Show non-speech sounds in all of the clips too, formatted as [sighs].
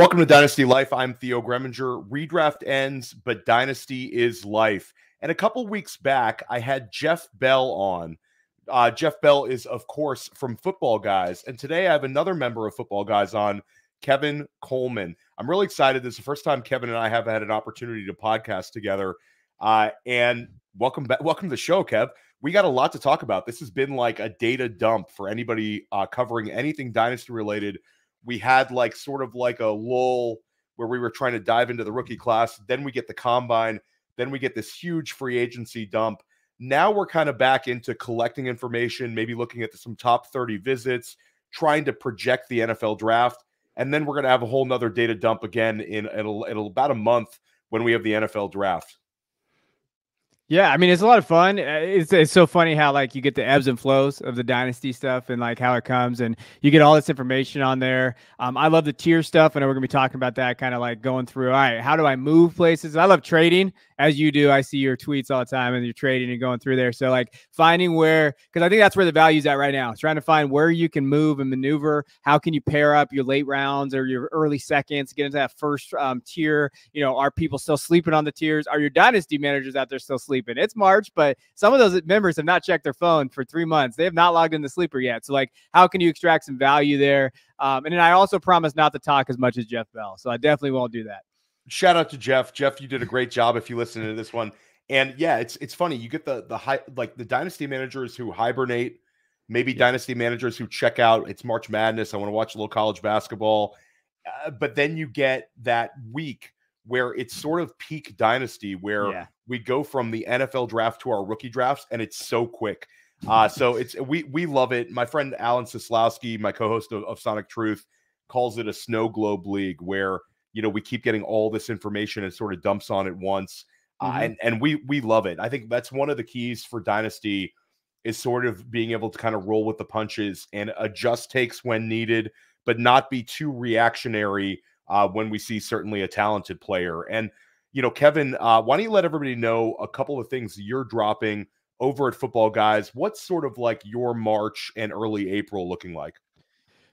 Welcome to Dynasty Life. I'm Theo Gremminger. Redraft ends, but Dynasty is life. And a couple weeks back, I had Jeff Bell on. Uh, Jeff Bell is, of course, from Football Guys. And today I have another member of Football Guys on, Kevin Coleman. I'm really excited. This is the first time Kevin and I have had an opportunity to podcast together. Uh, and welcome back. Welcome to the show, Kev. We got a lot to talk about. This has been like a data dump for anybody uh, covering anything Dynasty related. We had like sort of like a lull where we were trying to dive into the rookie class. Then we get the combine. Then we get this huge free agency dump. Now we're kind of back into collecting information, maybe looking at some top 30 visits, trying to project the NFL draft. And then we're going to have a whole nother data dump again in, in, in about a month when we have the NFL draft. Yeah, I mean it's a lot of fun. Uh, it's it's so funny how like you get the ebbs and flows of the dynasty stuff and like how it comes, and you get all this information on there. Um, I love the tier stuff. I know we're gonna be talking about that, kind of like going through. All right, how do I move places? I love trading as you do. I see your tweets all the time, and you're trading and going through there. So like finding where, because I think that's where the value's at right now. Trying to find where you can move and maneuver. How can you pair up your late rounds or your early seconds, get into that first um, tier? You know, are people still sleeping on the tiers? Are your dynasty managers out there still sleeping? Sleeping. It's March, but some of those members have not checked their phone for three months. They have not logged in the sleeper yet. So, like, how can you extract some value there? Um, and then I also promise not to talk as much as Jeff Bell. So I definitely won't do that. Shout out to Jeff. Jeff, you did a great job if you listen to this one. And yeah, it's it's funny. You get the the high like the dynasty managers who hibernate, maybe yeah. dynasty managers who check out. It's March Madness. I want to watch a little college basketball. Uh, but then you get that week where it's sort of peak dynasty where yeah. We go from the NFL draft to our rookie drafts and it's so quick. Uh, so [laughs] it's we we love it. My friend Alan Seslowsky, my co-host of, of, Sonic Truth, calls it a snow globe league where you know we keep getting all this information and sort of dumps on it once. Uh, mm-hmm. Uh, and and we we love it. I think that's one of the keys for dynasty is sort of being able to kind of roll with the punches and adjust takes when needed, but not be too reactionary uh, when we see certainly a talented player. And, you know, Kevin, uh, why don't you let everybody know a couple of things you're dropping over at Football Guys? What's sort of like your March and early April looking like?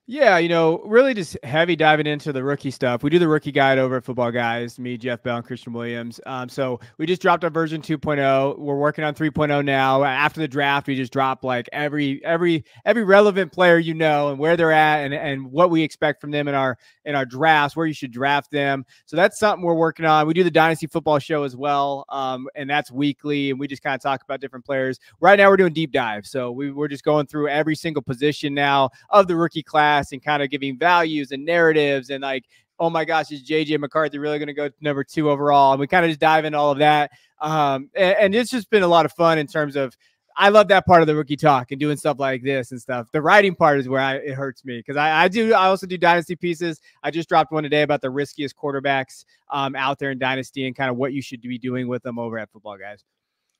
Yeah, you know, really just heavy diving into the rookie stuff. We do the rookie guide over at Football Guys, me, Jeff Bell, and Christian Williams. Um, so we just dropped our version 2.0. We're working on 3.0 now. After the draft, we just drop like every every every relevant player you know and where they're at and, and what we expect from them in our in our drafts, where you should draft them. So that's something we're working on. We do the Dynasty Football Show as well, um, and that's weekly, and we just kind of talk about different players. Right now, we're doing deep dive, so we, we're just going through every single position now of the rookie class class and kind of giving values and narratives and like, oh my gosh, is JJ McCarthy really going to go number two overall? And we kind of just dive into all of that. Um, and, and it's just been a lot of fun in terms of I love that part of the rookie talk and doing stuff like this and stuff. The writing part is where I, it hurts me because I, I, do. I also do dynasty pieces. I just dropped one today about the riskiest quarterbacks um, out there in dynasty and kind of what you should be doing with them over at Football Guys.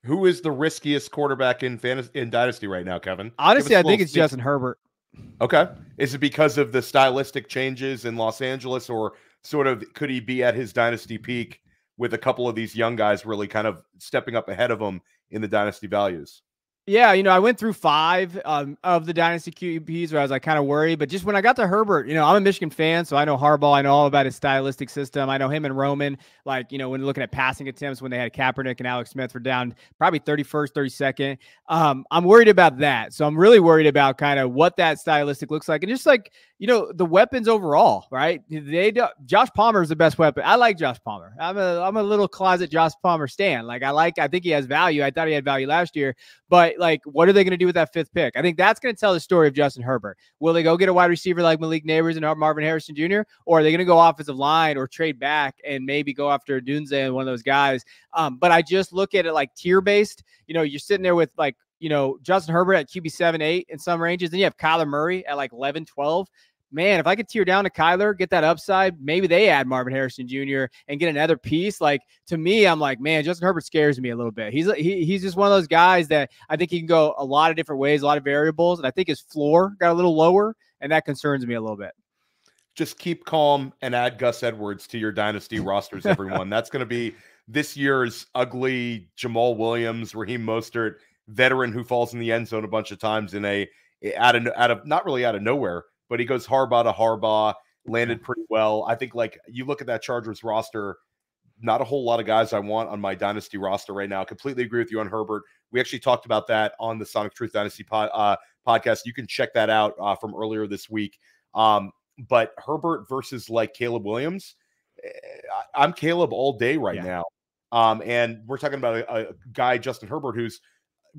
Who is the riskiest quarterback in fantasy in dynasty right now, Kevin? Honestly, I think it's Justin Herbert. Okay. Is it because of the stylistic changes in Los Angeles, or sort of could he be at his dynasty peak with a couple of these young guys really kind of stepping up ahead of him in the dynasty values? Yeah, you know, I went through five um, of the dynasty QBs where I was like kind of worried, but just when I got to Herbert, you know, I'm a Michigan fan, so I know Harbaugh. I know all about his stylistic system. I know him and Roman. Like, you know, when looking at passing attempts, when they had Kaepernick and Alex Smith were down probably 31st, 32nd. Um, I'm worried about that. So I'm really worried about kind of what that stylistic looks like, and just like you know the weapons overall, right? They do, Josh Palmer is the best weapon. I like Josh Palmer. I'm a I'm a little closet Josh Palmer stand. Like I like. I think he has value. I thought he had value last year, but like, what are they going to do with that fifth pick? I think that's going to tell the story of Justin Herbert. Will they go get a wide receiver like Malik Nabers and Marvin Harrison Jr., or are they going to go offensive line or trade back and maybe go after Odunze and one of those guys? Um, but I just look at it like tier based. You know, you're sitting there with like you know, Justin Herbert at QB 7, 8 in some ranges. Then you have Kyler Murray at like 11, 12 man, if I could tear down to Kyler, get that upside, maybe they add Marvin Harrison Jr. and get another piece. Like to me, I'm like, man, Justin Herbert scares me a little bit. He's he, he's just one of those guys that I think he can go a lot of different ways, a lot of variables, and I think his floor got a little lower, and that concerns me a little bit. Just keep calm and add Gus Edwards to your dynasty [laughs] rosters, everyone. That's going to be this year's ugly Jamaal Williams, Raheem Mostert, veteran who falls in the end zone a bunch of times in a out of out of not really out of nowhere but he goes Harbaugh to Harbaugh. landed pretty well. I think like you look at that Chargers roster, not a whole lot of guys I want on my dynasty roster right now. Completely agree with you on Herbert. We actually talked about that on the Sonic Truth Dynasty pod, uh, podcast. You can check that out uh, from earlier this week. Um, but Herbert versus like Caleb Williams, eh, I'm Caleb all day right yeah. now. Um, and we're talking about a, a, guy, Justin Herbert, who's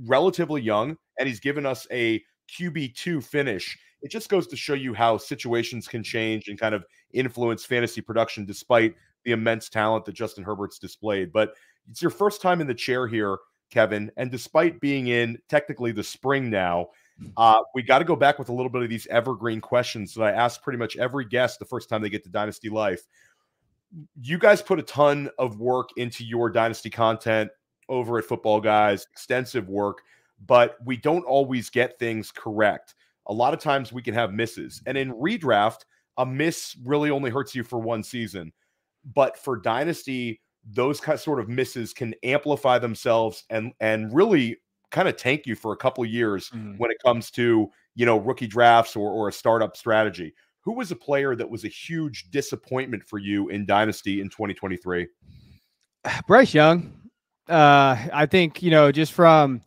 relatively young and he's given us a QB2 finish. It just goes to show you how situations can change and kind of influence fantasy production despite the immense talent that Justin Herbert's displayed. But it's your first time in the chair here, Kevin. And despite being in technically the spring now, uh, we got to go back with a little bit of these evergreen questions that I ask pretty much every guest the first time they get to Dynasty Life. You guys put a ton of work into your Dynasty content over at Football Guys, extensive work, but we don't always get things correct. A lot of times we can have misses. And in redraft, a miss really only hurts you for one season. But for Dynasty, those kind of sort of misses can amplify themselves and and really kind of tank you for a couple years mm-hmm. when it comes to you know rookie drafts or, or a startup strategy. Who was a player that was a huge disappointment for you in Dynasty in 2023? [sighs] Bryce Young. Uh, I think you know just from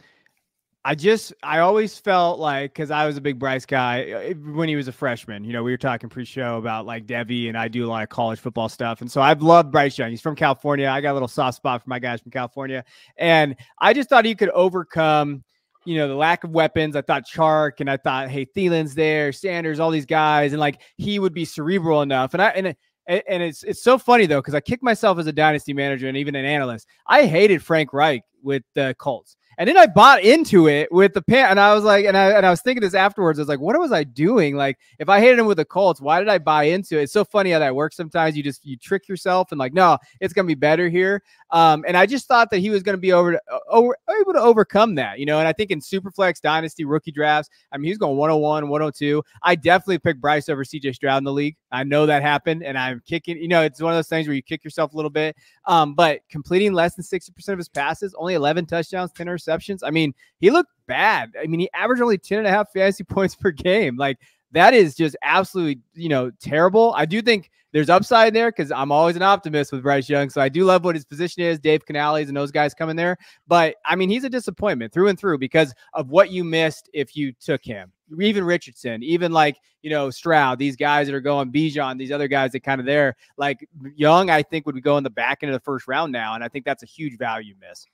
I just I always felt like because I was a big Bryce guy uh, when he was a freshman. You know, we were talking pre-show about like Devy, and I do a lot of college football stuff, and so I've loved Bryce Young. He's from California. I got a little soft spot for my guys from California, and I just thought he could overcome. You know, the lack of weapons. I thought Chark and I thought, hey, Thielen's there, Sanders, all these guys, and like he would be cerebral enough. And I and and it's it's so funny though because I kicked myself as a dynasty manager and even an analyst. I hated Frank Reich with the Colts. And then I bought into it with the pan, and I was like, and I and I was thinking this afterwards. I was like, what was I doing? Like, if I hated him with the Colts, why did I buy into it? It's so funny how that works. Sometimes you just you trick yourself and like, no, it's gonna be better here. Um, and I just thought that he was gonna be over, to, over able to overcome that, you know. And I think in Superflex Dynasty rookie drafts, I mean, he's going 101, 102. I definitely picked Bryce over CJ Stroud in the league. I know that happened, and I'm kicking. You know, it's one of those things where you kick yourself a little bit. Um, but completing less than 60% of his passes, only 11 touchdowns, 10 interceptions. I mean, he looked bad. I mean, he averaged only 10 and a half fantasy [laughs] points per game. Like, that is just absolutely, you know, terrible. I do think there's upside there because I'm always an optimist with Bryce Young. So I do love what his position is. Dave Canales and those guys coming there. But I mean, he's a disappointment through and through because of what you missed if you took him. Even Richardson, even like, you know, Stroud, these guys that are going Bijan, these other guys that kind of there. Like Young, I think would go in the back end of the first round now. And I think that's a huge value miss.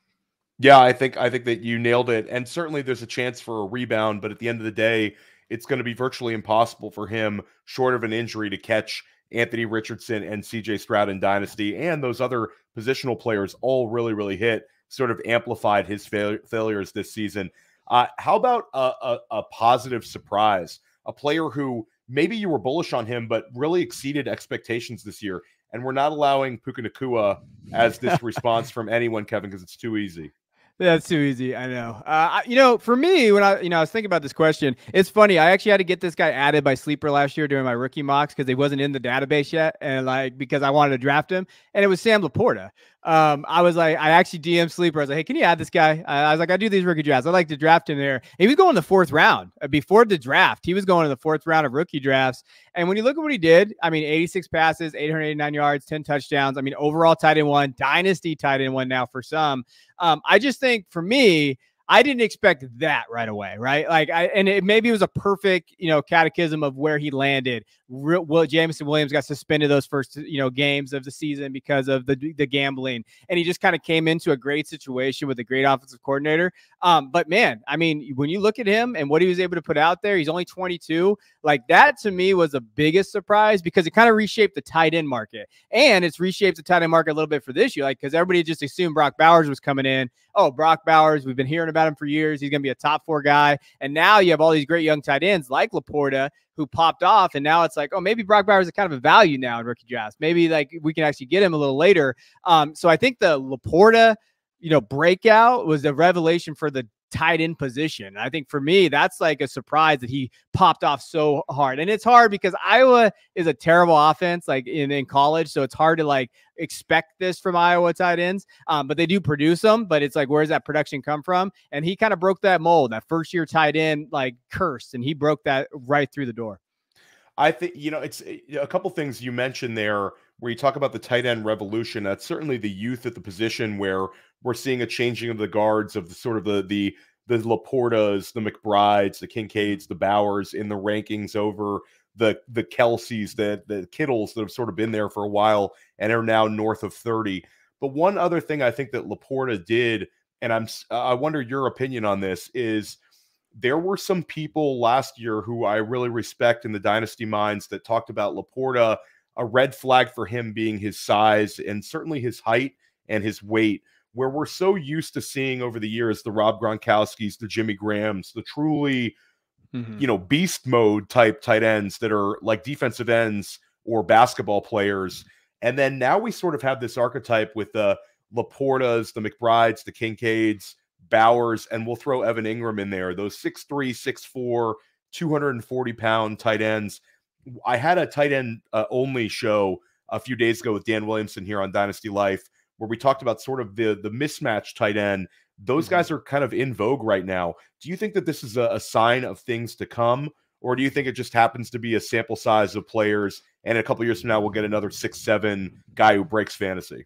Yeah, I think I think that you nailed it. And certainly there's a chance for a rebound, but at the end of the day, it's going to be virtually impossible for him, short of an injury, to catch Anthony Richardson and CJ Stroud in Dynasty. And those other positional players all really, really hit, sort of amplified his fail- failures this season. Uh, how about a, a, a positive surprise? A player who maybe you were bullish on him, but really exceeded expectations this year. And we're not allowing Puka Nacua as this [laughs] response from anyone, Kevin, because it's too easy. That's too easy. I know. Uh, you know, for me, when I, you know, I was thinking about this question, it's funny. I actually had to get this guy added by Sleeper last year during my rookie mocks because he wasn't in the database yet, and like because I wanted to draft him, and it was Sam LaPorta um, I was like, I actually DM Sleeper. I was like, hey, can you add this guy? I was like, I do these rookie drafts. I like to draft him there. He was going the fourth round uh, before the draft. He was going in the fourth round of rookie drafts. And when you look at what he did, I mean, 86 passes, 889 yards, 10 touchdowns. I mean, overall tight end one, dynasty tight end one now for some. Um, I just think for me, I didn't expect that right away, right? Like, I and it maybe it was a perfect, you know, catechism of where he landed. Real, Will Jameson Williams got suspended those first, you know, games of the season because of the the gambling, and he just kind of came into a great situation with a great offensive coordinator. Um, but man, I mean, when you look at him and what he was able to put out there, he's only 22. Like that to me was the biggest surprise because it kind of reshaped the tight end market, and it's reshaped the tight end market a little bit for this year, like because everybody just assumed Brock Bowers was coming in. Oh, Brock Bowers, we've been hearing about about him for years. He's going to be a top four guy. And now you have all these great young tight ends like LaPorta who popped off. And now it's like, oh, maybe Brock Bowers is kind of a value now in rookie drafts. Maybe like we can actually get him a little later. Um, so I think the LaPorta, you know, breakout was a revelation for the tight end position. I think for me, that's like a surprise that he popped off so hard. And it's hard because Iowa is a terrible offense, like in, in college. So it's hard to like expect this from Iowa tight ends. Um, but they do produce them, but it's like, where's that production come from? And he kind of broke that mold, that first year tight end, like cursed, and he broke that right through the door. I think you know it's eh, a couple things you mentioned there where you talk about the tight end revolution. That's certainly the youth at the position where we're seeing a changing of the guards of the sort of the the the Laportas, the McBrides, the Kincaids, the Bowers in the rankings over the the Kelces, the the Kittles that have sort of been there for a while and are now north of 30. But one other thing I think that Laporta did, and I'm I wonder your opinion on this, is there were some people last year who I really respect in the dynasty minds that talked about Laporta, a red flag for him being his size and certainly his height and his weight, where we're so used to seeing over the years the Rob Gronkowski's, the Jimmy Grahams, the truly, mm-hmm. you know, beast mode type tight ends that are like defensive ends or basketball players. And then now we sort of have this archetype with the Laportas, the McBrides, the Kincaids, Bowers, and we'll throw Evan Engram in there. Those 6'3, 6'4, 240 pound tight ends. I had a tight end uh, only show a few days ago with Dan Williamson here on Dynasty Life where we talked about sort of the the mismatch tight end. Those mm-hmm. guys are kind of in vogue right now. Do you think that this is a, a sign of things to come? Or do you think it just happens to be a sample size of players and a couple years from now we'll get another six seven guy who breaks fantasy?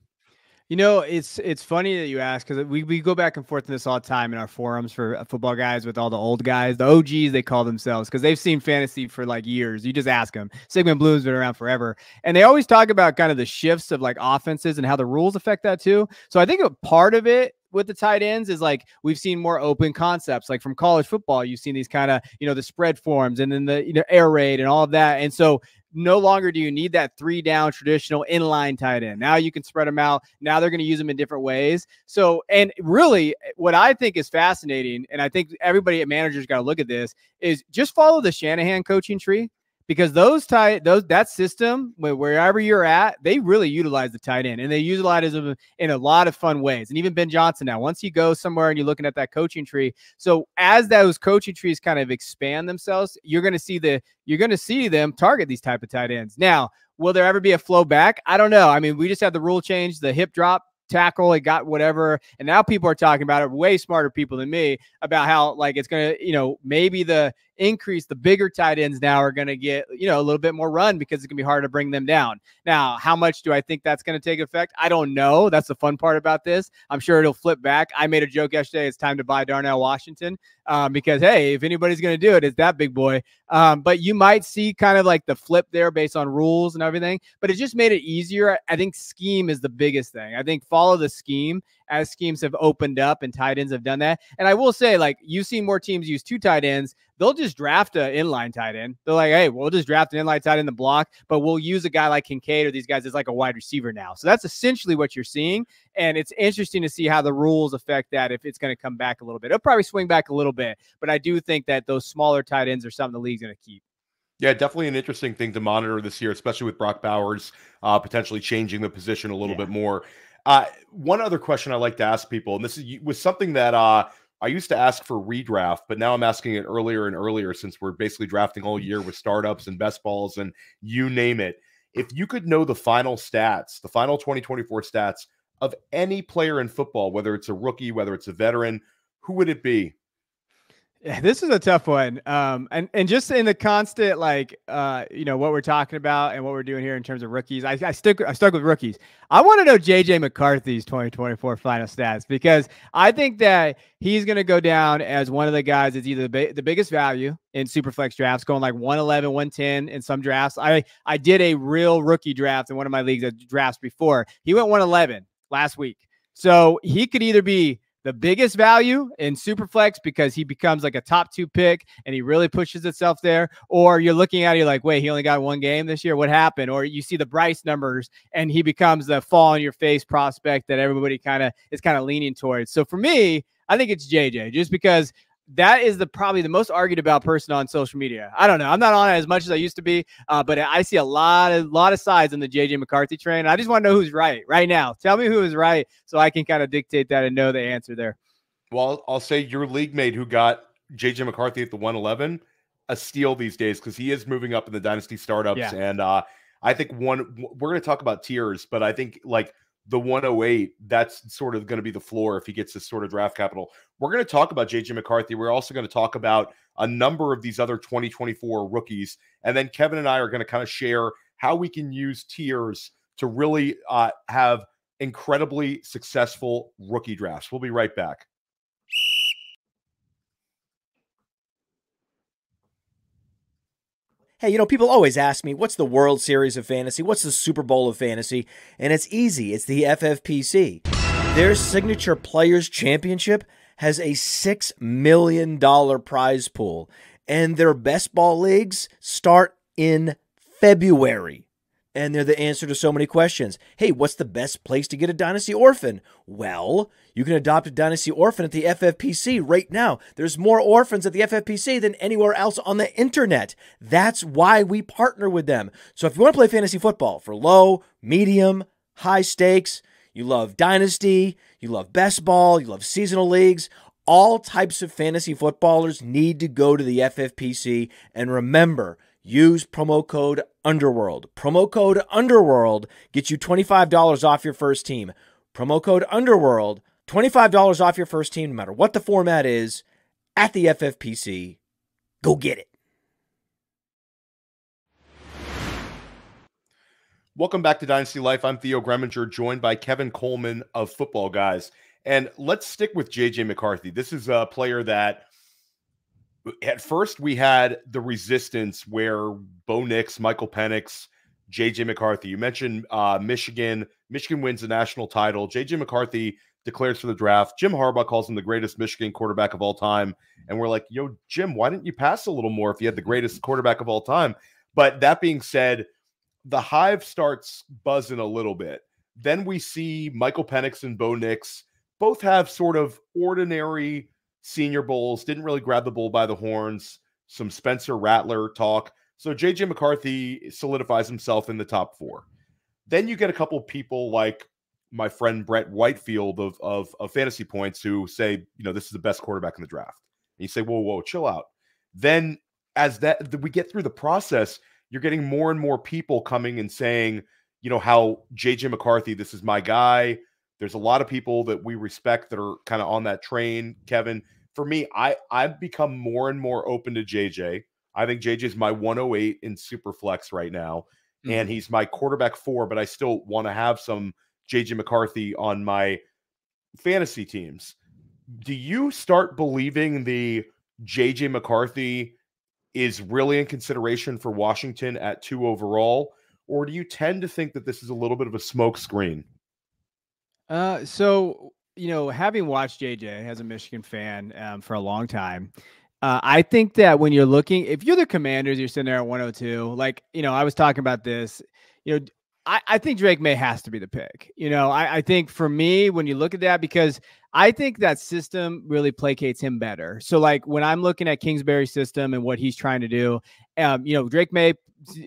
You know, it's it's funny that you ask because we, we go back and forth in this all the time in our forums for uh, football guys with all the old guys, the OGs they call themselves because they've seen fantasy for like years. You just ask them. Sigmund Bloom's been around forever, and they always talk about kind of the shifts of like offenses and how the rules affect that too. So I think a part of it with the tight ends is like we've seen more open concepts like from college football you've seen these kind of you know the spread forms and then the you know air raid and all of that and so no longer do you need that three down traditional inline tight end. Now you can spread them out. Now they're going to use them in different ways. So, and really, what I think is fascinating, and I think everybody at managers got to look at this, is just follow the Shanahan coaching tree because those tight those that system wherever you're at they really utilize the tight end and they utilize them in a lot of fun ways and even ben johnson now once you go somewhere and you're looking at that coaching tree so as those coaching trees kind of expand themselves you're going to see the you're going to see them target these type of tight ends now will there ever be a flow back i don't know i mean we just had the rule change the hip drop tackle, it got whatever. And now people are talking about it, way smarter people than me, about how like it's gonna, you know, maybe the increase, the bigger tight ends now are gonna get, you know, a little bit more run because it's gonna be hard to bring them down. Now, how much do I think that's gonna take effect? I don't know. That's the fun part about this. I'm sure it'll flip back. I made a joke yesterday. It's time to buy Darnell Washington um, because hey, if anybody's gonna do it, it's that big boy. Um, but you might see kind of like the flip there based on rules and everything. But it just made it easier. I think scheme is the biggest thing. I think follow the scheme as schemes have opened up and tight ends have done that. And I will say, like, you've seen more teams use two tight ends. They'll just draft an inline tight end. They're like, hey, we'll just draft an inline tight end in the block, but we'll use a guy like Kincaid or these guys as like a wide receiver now. So that's essentially what you're seeing. And it's interesting to see how the rules affect that if it's going to come back a little bit. It'll probably swing back a little bit, but I do think that those smaller tight ends are something the league's going to keep. Yeah, definitely an interesting thing to monitor this year, especially with Brock Bowers uh, potentially changing the position a little yeah. bit more. Uh, one other question I like to ask people, and this is, was something that uh, I used to ask for redraft, but now I'm asking it earlier and earlier since we're basically drafting all year with startups and best balls and you name it. If you could know the final stats, the final 2024 stats of any player in football, whether it's a rookie, whether it's a veteran, who would it be? [laughs] This is a tough one. Um, and and just in the constant like uh, you know, what we're talking about and what we're doing here in terms of rookies, I, I stick I stuck with rookies. I want to know JJ McCarthy's 2024 final stats because I think that he's going to go down as one of the guys that's either the, the biggest value in superflex drafts, going like 111, 110 in some drafts. I I did a real rookie draft in one of my leagues that drafts before. He went 111 last week, so he could either be the biggest value in Superflex because he becomes like a top two pick and he really pushes itself there. Or you're looking at it, you're like, wait, he only got one game this year. What happened? Or you see the Bryce numbers and he becomes the fall on your face prospect that everybody kind of is kind of leaning towards. So for me, I think it's JJ just because that is the probably the most argued about person on social media. I don't know. I'm not on it as much as I used to be, uh, but I see a lot of lot of sides in the JJ McCarthy train. I just want to know who's right right now. Tell me who is right so I can kind of dictate that and know the answer there. Well, I'll say your league mate who got JJ McCarthy at the 111 a steal these days because he is moving up in the dynasty startups, yeah. and uh, I think one we're going to talk about tiers, but I think like the 108, that's sort of going to be the floor if he gets this sort of draft capital. We're going to talk about JJ McCarthy. We're also going to talk about a number of these other 2024 rookies. And then Kevin and I are going to kind of share how we can use tiers to really uh, have incredibly successful rookie drafts. We'll be right back. Hey, you know, people always ask me, what's the World Series of Fantasy? What's the Super Bowl of Fantasy? And it's easy it's the FFPC. Their signature Players Championship has a $6 million prize pool, and their best ball leagues start in February and they're the answer to so many questions. Hey, what's the best place to get a Dynasty Orphan? Well, you can adopt a Dynasty Orphan at the FFPC right now. There's more orphans at the FFPC than anywhere else on the internet. That's why we partner with them. So if you want to play fantasy football for low, medium, high stakes, you love Dynasty, you love best ball, you love seasonal leagues, all types of fantasy footballers need to go to the FFPC. And remember, use promo code Underworld. Promo code Underworld gets you $25 off your first team. Promo code Underworld, $25 off your first team, no matter what the format is, at the FFPC. Go get it. Welcome back to Dynasty Life. I'm Theo Gremminger joined by Kevin Coleman of Football Guys. And let's stick with JJ McCarthy. This is a player that at first we had the resistance where Bo Nix, Michael Penix, JJ McCarthy. You mentioned uh, Michigan. Michigan wins the national title. JJ McCarthy declares for the draft. Jim Harbaugh calls him the greatest Michigan quarterback of all time. And we're like, yo, Jim, why didn't you pass a little more if you had the greatest quarterback of all time? But that being said, the hive starts buzzing a little bit. Then we see Michael Penix and Bo Nix both have sort of ordinary Senior Bowls, didn't really grab the bull by the horns. Some Spencer Rattler talk. So JJ McCarthy solidifies himself in the top four. Then you get a couple people like my friend Brett Whitefield of, of, of fantasy points who say, you know, this is the best quarterback in the draft. And you say, whoa, whoa, chill out. Then as that we get through the process, you're getting more and more people coming and saying, you know, how JJ McCarthy, this is my guy. There's a lot of people that we respect that are kind of on that train. Kevin, for me, I I've become more and more open to JJ. I think JJ is my 108 in super flex right now, mm-hmm. and he's my quarterback four. But I still want to have some JJ McCarthy on my fantasy teams. Do you start believing the JJ McCarthy is really in consideration for Washington at two overall, or do you tend to think that this is a little bit of a smokescreen? Uh, so you know, having watched JJ as a Michigan fan um, for a long time, uh, I think that when you're looking, if you're the Commanders, you're sitting there at 102. Like, you know, I was talking about this. You know, I, I think Drake Maye has to be the pick. You know, I, I think for me, when you look at that, because I think that system really placates him better. So, like when I'm looking at Kingsbury's system and what he's trying to do, um, you know, Drake Maye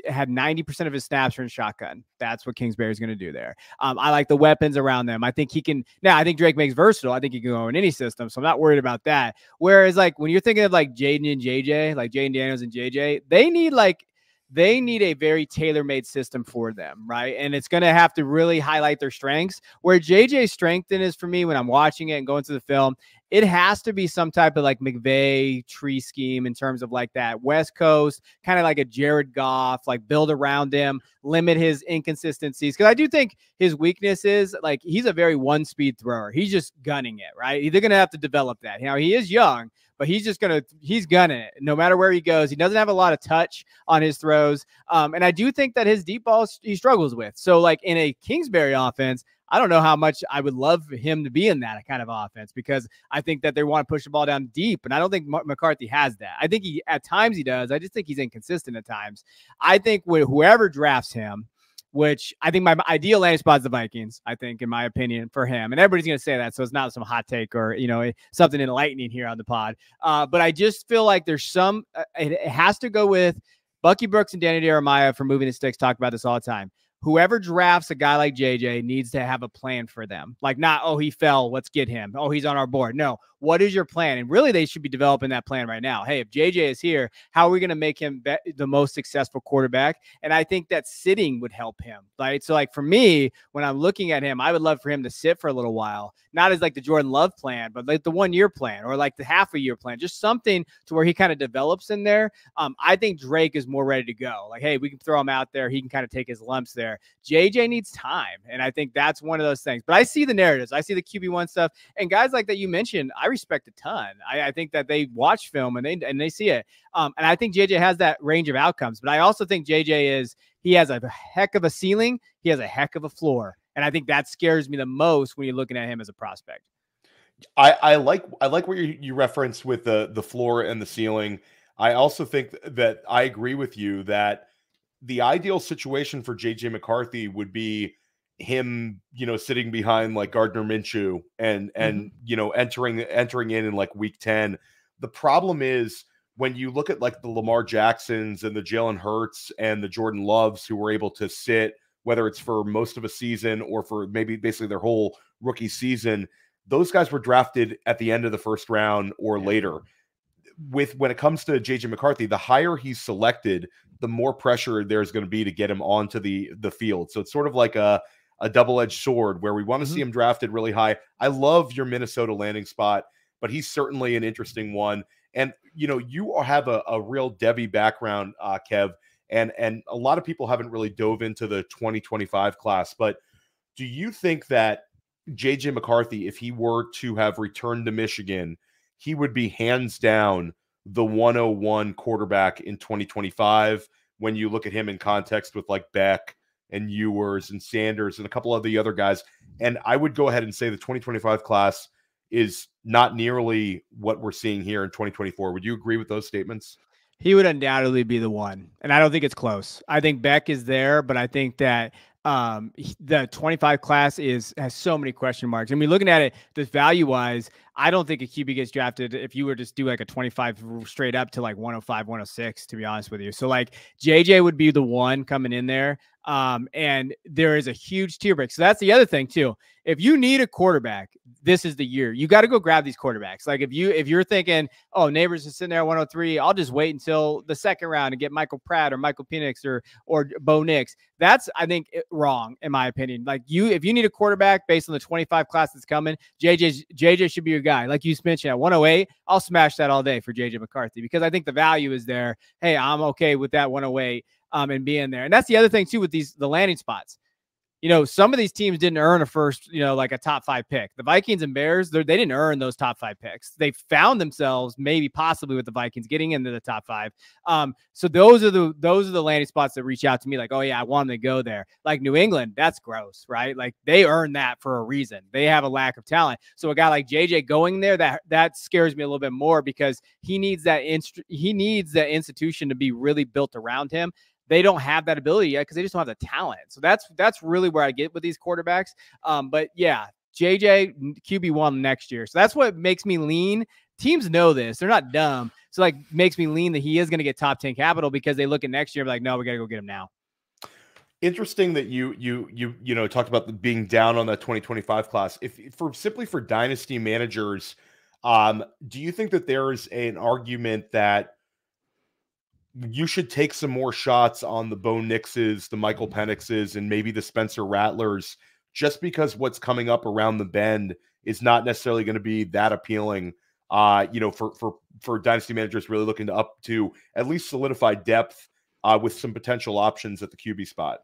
had 90% of his snaps are in shotgun. That's what Kingsbury's going to do there. Um, I like the weapons around them. I think he can. Now, I think Drake Maye's versatile. I think he can go in any system. So I'm not worried about that. Whereas, like, when you're thinking of like Jayden and JJ, like Jayden Daniels and JJ, they need like they need a very tailor-made system for them, right? And it's going to have to really highlight their strengths. Where JJ's strength in is for me when I'm watching it and going through the film, it has to be some type of like McVay tree scheme in terms of like that West Coast, kind of like a Jared Goff, like build around him, limit his inconsistencies. Because I do think his weakness is like he's a very one-speed thrower. He's just gunning it, right? They're going to have to develop that. You know, he is young, but he's just gonna he's gunning it no matter where he goes. He doesn't have a lot of touch on his throws, um, and I do think that his deep balls he struggles with. So like in a Kingsbury offense. I don't know how much I would love him to be in that kind of offense because I think that they want to push the ball down deep, and I don't think McCarthy has that. I think he at times he does. I just think he's inconsistent at times. I think whoever drafts him, which I think my ideal landing spot is the Vikings, I think, in my opinion, for him. And everybody's going to say that. So it's not some hot take or, you know, eh, something enlightening here on the pod. Uh, but I just feel like there's some, uh, it, it, has to go with Bucky Brooks and Danny Jeremiah for moving the sticks. Talk about this all the time. Whoever drafts a guy like JJ needs to have a plan for them. Like, not, oh, he fell, let's get him. Oh, he's on our board. No, what is your plan? And really, they should be developing that plan right now. Hey, if JJ is here, how are we going to make him be- the most successful quarterback? And I think that sitting would help him, right? So, like for me, when I'm looking at him, I would love for him to sit for a little while, not as like the Jordan Love plan, but like the one year plan or like the half a year plan, just something to where he kind of develops in there. Um, I think Drake is more ready to go. Like, hey, we can throw him out there. He can kind of take his lumps there. JJ needs time. And I think that's one of those things. But I see the narratives, I see the QB1 stuff. And guys like that you mentioned, I respect a ton. I, I think that they watch film and they and they see it. Um, and I think JJ has that range of outcomes. But I also think JJ is he has a heck of a ceiling, he has a heck of a floor. And I think that scares me the most when you're looking at him as a prospect. I, I like I like what you, you referenced with the the floor and the ceiling. I also think that I agree with you that the ideal situation for JJ McCarthy would be him, you know, sitting behind like Gardner Minshew and and mm-hmm. you know entering entering in in like week 10. The problem is when you look at like the Lamar Jacksons and the Jalen Hurts and the Jordan Loves who were able to sit, whether it's for most of a season or for maybe basically their whole rookie season, those guys were drafted at the end of the first round or yeah. later. With when it comes to JJ McCarthy, the higher he's selected, the more pressure there's going to be to get him onto the the field. So it's sort of like a a double-edged sword where we want to mm-hmm. see him drafted really high. I love your Minnesota landing spot, but he's certainly an interesting one. And you know, you have a, a real Devy background, uh, Kev, and and a lot of people haven't really dove into the 2025 class. But do you think that JJ McCarthy, if he were to have returned to Michigan, he would be hands down the 101 quarterback in 2025 when you look at him in context with like Beck and Ewers and Sanders and a couple of the other guys. And I would go ahead and say the 2025 class is not nearly what we're seeing here in 2024. Would you agree with those statements? He would undoubtedly be the one. And I don't think it's close. I think Beck is there, but I think that um the 25 class is has so many question marks. I mean, looking at it, this value wise, I don't think a QB gets drafted if you were just do like a 25 straight up to like 105, 106, to be honest with you. So like JJ would be the one coming in there. Um, and there is a huge tier break. So that's the other thing too. If you need a quarterback, this is the year. You got to go grab these quarterbacks. Like if you if you're thinking, oh, Nabers is sitting there at 103, I'll just wait until the second round and get Michael Pratt or Michael Penix or or Bo Nix. That's I think wrong in my opinion. Like you, if you need a quarterback based on the 25 class that's coming, JJ JJ should be guy. Like you mentioned at 108, I'll smash that all day for JJ McCarthy because I think the value is there. Hey, I'm okay with that 108 um, and being there. And that's the other thing too with these the landing spots you know, some of these teams didn't earn a first, you know, like a top five pick. The Vikings and Bears, they didn't earn those top five picks. They found themselves maybe possibly with the Vikings getting into the top five. Um, so those are the those are the landing spots that reach out to me like, oh yeah, I want them to go there. Like New England, that's gross, right? Like they earned that for a reason. They have a lack of talent. So a guy like JJ going there, that that scares me a little bit more because he needs that inst- he needs that institution to be really built around him they don't have that ability yet because they just don't have the talent. So that's that's really where I get with these quarterbacks. Um, but yeah, JJ QB one next year. So that's what makes me lean. Teams know this; they're not dumb. So like makes me lean that he is going to get top ten capital because they look at next year like, no, we got to go get him now. Interesting that you you you you know talked about being down on that 2025 class. If for simply for dynasty managers, um, do you think that there is an argument that you should take some more shots on the Bo Nixes, the Michael Penixes, and maybe the Spencer Rattlers, just because what's coming up around the bend is not necessarily going to be that appealing. Uh, you know, for for for dynasty managers really looking to up to at least solidify depth uh, with some potential options at the QB spot.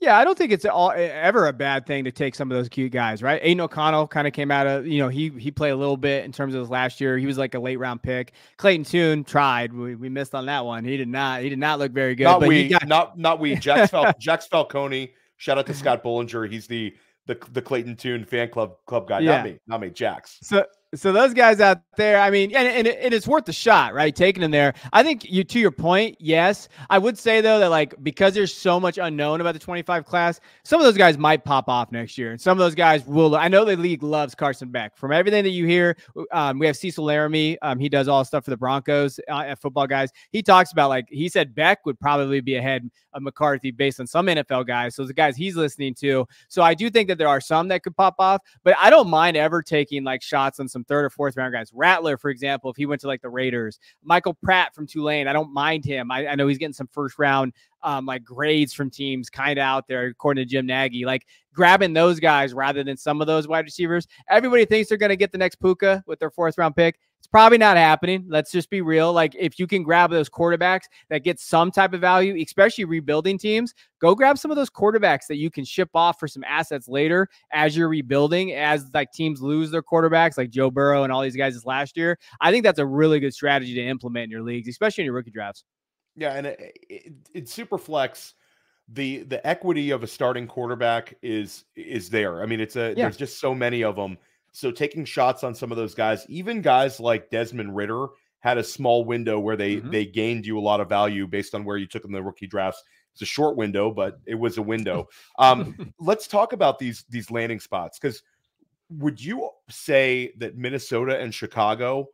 Yeah, I don't think it's all ever a bad thing to take some of those cute guys, right? Aidan O'Connell kind of came out of, you know, he he played a little bit in terms of his last year. He was like a late round pick. Clayton Tune tried. We, we missed on that one. He did not. He did not look very good. Not we. Got- not not we. Jax Fal- [laughs] Jax Falcone. Shout out to Scott Bullinger. He's the the the Clayton Tune fan club club guy. Yeah. Not me. Not me. Jax. So so those guys out there, I mean, and, and, and, it's worth the shot, right? Taking them there. I think you, to your point, yes. I would say though that like because there's so much unknown about the 25 class, some of those guys might pop off next year, and some of those guys will. I know the league loves Carson Beck. From everything that you hear, um, we have Cecil Lammey. Um, he does all stuff for the Broncos uh, at Football Guys. He talks about like he said Beck would probably be ahead of McCarthy based on some NFL guys. So the guys he's listening to. So I do think that there are some that could pop off, but I don't mind ever taking like shots on some some third or fourth round guys. Rattler, for example, if he went to like the Raiders, Michael Pratt from Tulane, I don't mind him. I, I know he's getting some first round um, like grades from teams kind of out there, according to Jim Nagy. Like grabbing those guys rather than some of those wide receivers. Everybody thinks they're going to get the next Puka with their fourth round pick. It's probably not happening. Let's just be real. Like if you can grab those quarterbacks that get some type of value, especially rebuilding teams, go grab some of those quarterbacks that you can ship off for some assets later as you're rebuilding, as like teams lose their quarterbacks, like Joe Burrow and all these guys this last year. I think that's a really good strategy to implement in your leagues, especially in your rookie drafts. Yeah, and it, it, it's super flex. The the equity of a starting quarterback is is there. I mean, it's a yeah. there's just so many of them. So taking shots on some of those guys, even guys like Desmond Ridder had a small window where they mm-hmm. they gained you a lot of value based on where you took them in the rookie drafts. It's a short window, but it was a window. Um, [laughs] let's talk about these these landing spots because would you say that Minnesota and Chicago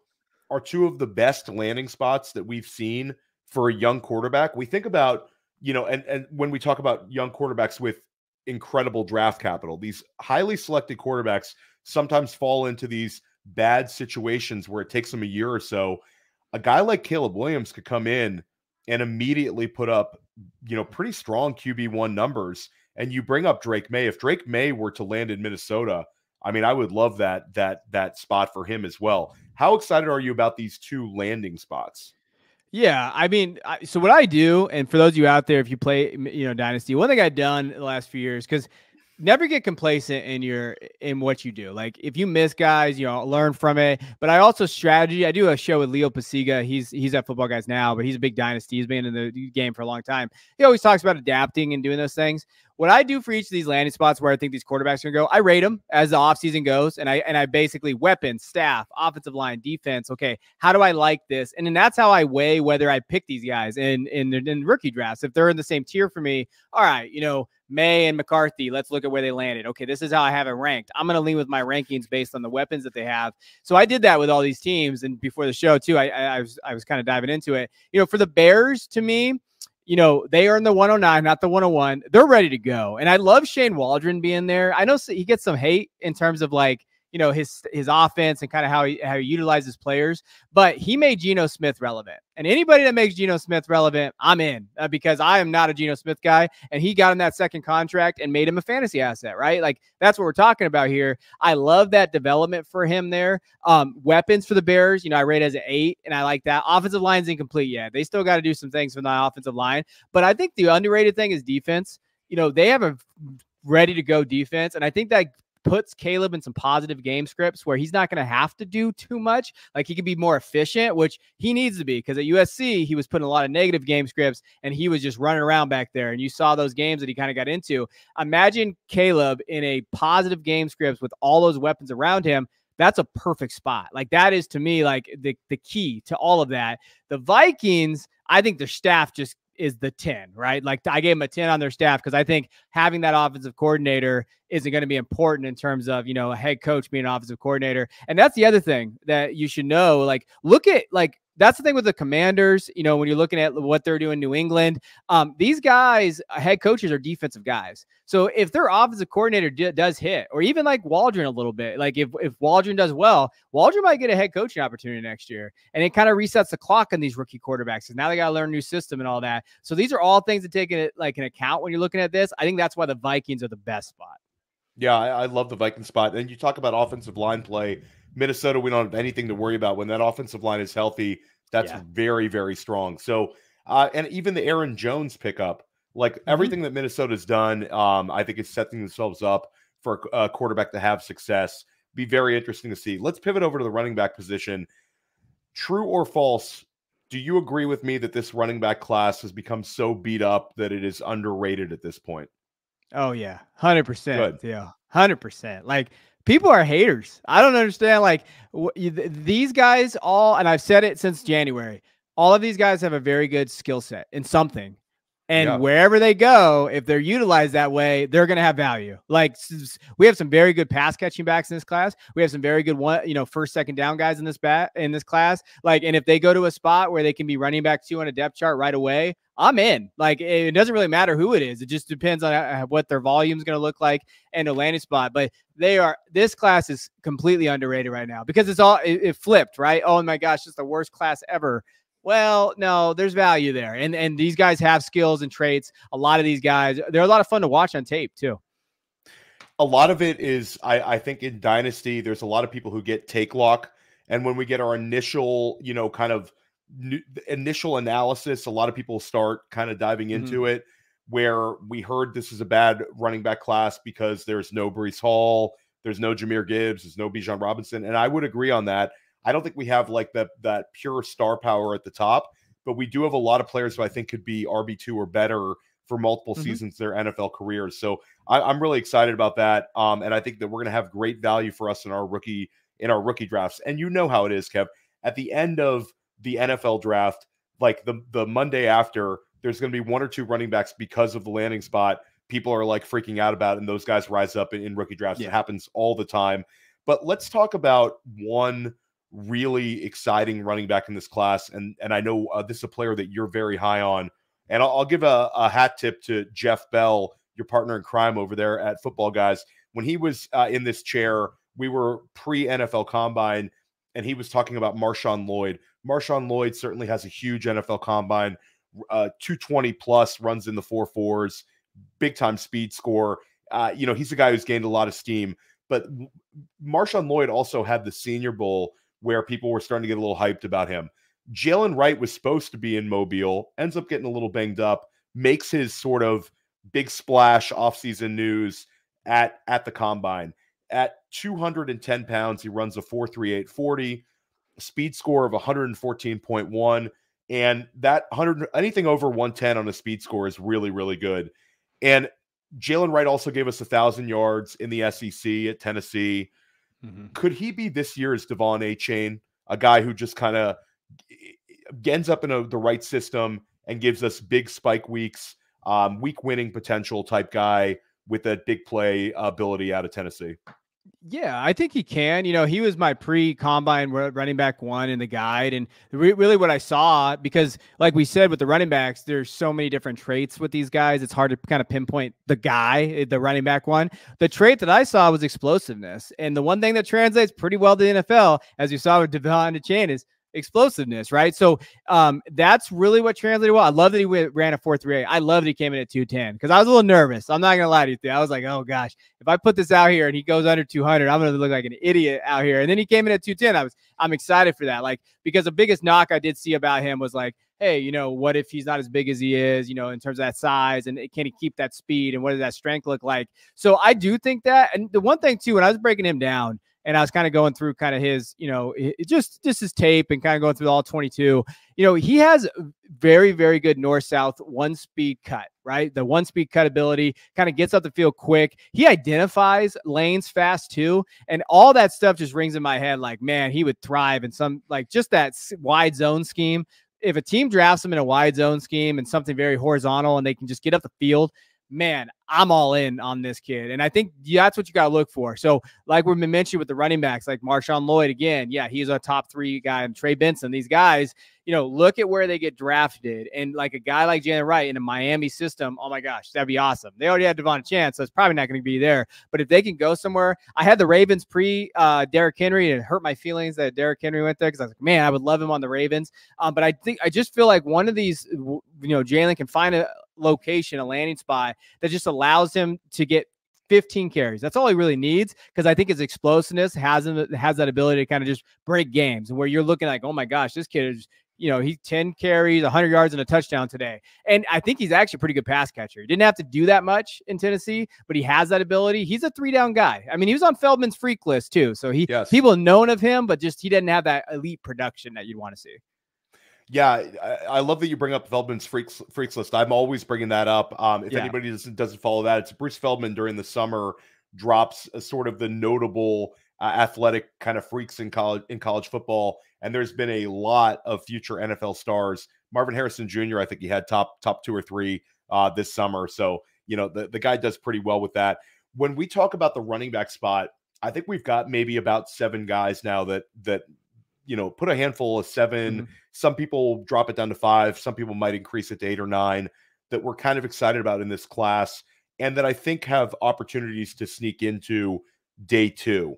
are two of the best landing spots that we've seen for a young quarterback. We think about, you know, and and when we talk about young quarterbacks with incredible draft capital, these highly selected quarterbacks sometimes fall into these bad situations where it takes them a year or so. A guy like Caleb Williams could come in and immediately put up, you know, pretty strong QB1 numbers. And you bring up Drake Maye. If Drake Maye were to land in Minnesota, I mean, I would love that that that spot for him as well. How excited are you about these two landing spots? Yeah, I mean, I, so what I do, and for those of you out there, if you play, you know, Dynasty, one thing I've done the last few years, because never get complacent in your in what you do. Like if you miss guys, you know, learn from it. But I also strategy. I do a show with Leo Pasiga. He's he's at Football Guys now, but he's a big dynasty. He's been in the game for a long time. He always talks about adapting and doing those things. What I do for each of these landing spots where I think these quarterbacks are gonna go, I rate them as the offseason goes, and I and I basically weapons, staff, offensive line, defense. Okay, how do I like this? And then that's how I weigh whether I pick these guys in in in rookie drafts. If they're in the same tier for me, all right, you know, Maye and McCarthy, let's look at where they landed. Okay, this is how I have it ranked. I'm going to lean with my rankings based on the weapons that they have. So I did that with all these teams, and before the show too, I, I, I was I was kind of diving into it. You know, for the Bears, to me, you know, they are in the 109, not the 101. They're ready to go, and I love Shane Waldron being there. I know he gets some hate in terms of like you know his his offense and kind of how he how he utilizes players. But he made Geno Smith relevant, and anybody that makes Geno Smith relevant, I'm in uh, because I am not a Geno Smith guy, and he got him that second contract and made him a fantasy asset, right? Like that's what we're talking about here. I love that development for him there. Um, weapons for the Bears, you know, I rate as an eight, and I like that. Offensive line's incomplete yet; they still got to do some things for the offensive line, but I think the underrated thing is defense. You know, they have a ready to go defense. And I think that puts Caleb in some positive game scripts where he's not going to have to do too much. Like he can be more efficient, which he needs to be because at USC, he was putting a lot of negative game scripts and he was just running around back there. And you saw those games that he kind of got into. Imagine Caleb in a positive game scripts with all those weapons around him that's a perfect spot. Like that is to me like the the key to all of that. The Vikings, I think their staff just is the 10, right? Like I gave them a 10 on their staff because I think having that offensive coordinator isn't going to be important in terms of, you know, a head coach being an offensive coordinator. And that's the other thing that you should know. Like, look at like that's the thing with the commanders you know when you're looking at what they're doing in new england um, these guys uh, head coaches are defensive guys. So if their offensive coordinator d- does hit or even like waldron a little bit like if, if waldron does well waldron might get a head coaching opportunity next year. And it kind of resets the clock on these rookie quarterbacks because now they got to learn a new system and all that. So these are all things to take in, like an account when you're looking at this. I think that's why the vikings are the best spot. Yeah i, I love the viking spot. And you talk about offensive line play Minnesota, we don't have anything to worry about when that offensive line is healthy. That's yeah. very, very strong. So, uh, and even the Aaron Jones pickup, like mm-hmm. everything that Minnesota's done, um, I think is setting themselves up for a quarterback to have success. Be very interesting to see. Let's pivot over to the running back position. True or false? Do you agree with me that this running back class has become so beat up that it is underrated at this point? Oh yeah, hundred percent. Yeah, hundred percent. Like people are haters. I don't understand. Like these guys all, and I've said it since January. All of these guys have a very good skill set in something. And wherever they go, if they're utilized that way, they're going to have value. Like we have some very good pass catching backs in this class. We have some very good one, you know, first, second down guys in this bat in this class. Like, and if they go to a spot where they can be running back two on a depth chart right away, I'm in. Like it doesn't really matter who it is. It just depends on uh, what their volume is going to look like and a landing spot. But they are this class is completely underrated right now because it's all it, it flipped, right? Oh my gosh, it's the worst class ever. Well, no, there's value there. And and these guys have skills and traits. A lot of these guys, they're a lot of fun to watch on tape too. A lot of it is I, I think in Dynasty, there's a lot of people who get take lock. And when we get our initial, you know, kind of initial analysis, a lot of people start kind of diving mm-hmm. into mm-hmm. it where we heard this is a bad running back class because there's no Breece Hall, there's no Jahmyr Gibbs, there's no Bijan Robinson. And I would agree on that. I don't think we have like that that pure star power at the top, but we do have a lot of players who I think could be RB2 or better for multiple mm-hmm. seasons their NFL careers. So I, am really excited about that. Um, and I think that we're gonna have great value for us in our rookie in our rookie drafts. And you know how it is, Kev. At the end of the NFL draft, like the the Monday after, there's going to be one or two running backs because of the landing spot. People are like freaking out about, it, and those guys rise up in, in rookie drafts. Yeah. It happens all the time. But let's talk about one really exciting running back in this class, and and I know uh, this is a player that you're very high on. And I'll, I'll give a, a, hat tip to Jeff Bell, your partner in crime over there at Football Guys. When he was uh, in this chair, we were pre NFL Combine, and he was talking about Marshawn Lloyd, Marshawn Lloyd certainly has a huge NFL combine, uh, 220 plus, runs in the four fours, big time speed score. Uh, you know, he's a guy who's gained a lot of steam. But Marshawn Lloyd also had the Senior Bowl where people were starting to get a little hyped about him. Jaylen Wright was supposed to be in Mobile, ends up getting a little banged up, makes his sort of big splash offseason news at at the combine. At 210 pounds, he runs a 43840 speed score of 114.1 and that 100 anything over 110 on a speed score is really really good and Jaylen wright also gave us a thousand yards in the sec at tennessee mm-hmm. could he be this year's De'Von Achane, a guy who just kind of ends up in a, the right system and gives us big spike weeks um, week winning potential type guy with that big play ability out of tennessee yeah, I think he can. You know, he was my pre-combine running back one in the guide, and re- really what I saw because, like we said, with the running backs, there's so many different traits with these guys. It's hard to kind of pinpoint the guy, the running back one. The trait that I saw was explosiveness, and the one thing that translates pretty well to the NFL, as you saw with De'Von Achane, is explosiveness, right? So um, that's really what translated well. I love that he went, ran a 4.38. I love that he came in at 210 because I was a little nervous. I'm not gonna lie to you. I was like, oh gosh, if I put this out here and he goes under 200, I'm gonna look like an idiot out here. And then he came in at 210. I was I'm excited for that, like because the biggest knock I did see about him was like. Hey, you know, what if he's not as big as he is, you know, in terms of that size and can he keep that speed and what does that strength look like? So I do think that. And the one thing too, when I was breaking him down, and I was kind of going through kind of his, you know, just just his tape and kind of going through all 22. You know, he has very very good north south one speed cut, right? The one speed cut ability kind of gets up the field quick. He identifies lanes fast too, and all that stuff just rings in my head like, man, he would thrive in some like just that wide zone scheme. If a team drafts him in a wide zone scheme and something very horizontal and they can just get up the field, man, I'm all in on this kid. And I think that's what you got to look for. So, like we mentioned with the running backs, like Marshawn Lloyd, again, yeah, he's a top three guy, and Trey Benson, these guys, you know, look at where they get drafted. And like a guy like Jaylen Wright in a Miami system, oh my gosh, that'd be awesome. They already had De'Von Achane, so it's probably not going to be there. But if they can go somewhere, I had the Ravens pre uh, Derrick Henry, and it hurt my feelings that Derrick Henry went there because I was like, man, I would love him on the Ravens. Um, but I think I just feel like one of these, you know, Jaylen can find a, location, a landing spot that just allows him to get 15 carries. That's all he really needs because I think his explosiveness has him has that ability to kind of just break games and where you're looking like, oh my gosh, this kid is, you know, he's 10 carries, 100 yards, and a touchdown today. And I think he's actually a pretty good pass catcher. He didn't have to do that much in Tennessee, but he has that ability. He's a three down guy. I mean, he was on Feldman's freak list too. So he yes. people known of him, but just he didn't have that elite production that you'd want to see. Yeah, I, I, love that you bring up Feldman's freaks freaks list. I'm always bringing that up. Um, if yeah. anybody doesn't doesn't follow that, it's Bruce Feldman during the summer drops a sort of the notable uh, athletic kind of freaks in college in college football, and there's been a lot of future NFL stars. Marvin Harrison Jr. I think he had top top two or three uh, this summer. So you know the the guy does pretty well with that. When we talk about the running back spot, I think we've got maybe about seven guys now that that you know, put a handful of 7 mm-hmm. Some people drop it down to five. Some people might increase it to eight or nine that we're kind of excited about in this class and that I think have opportunities to sneak into day two.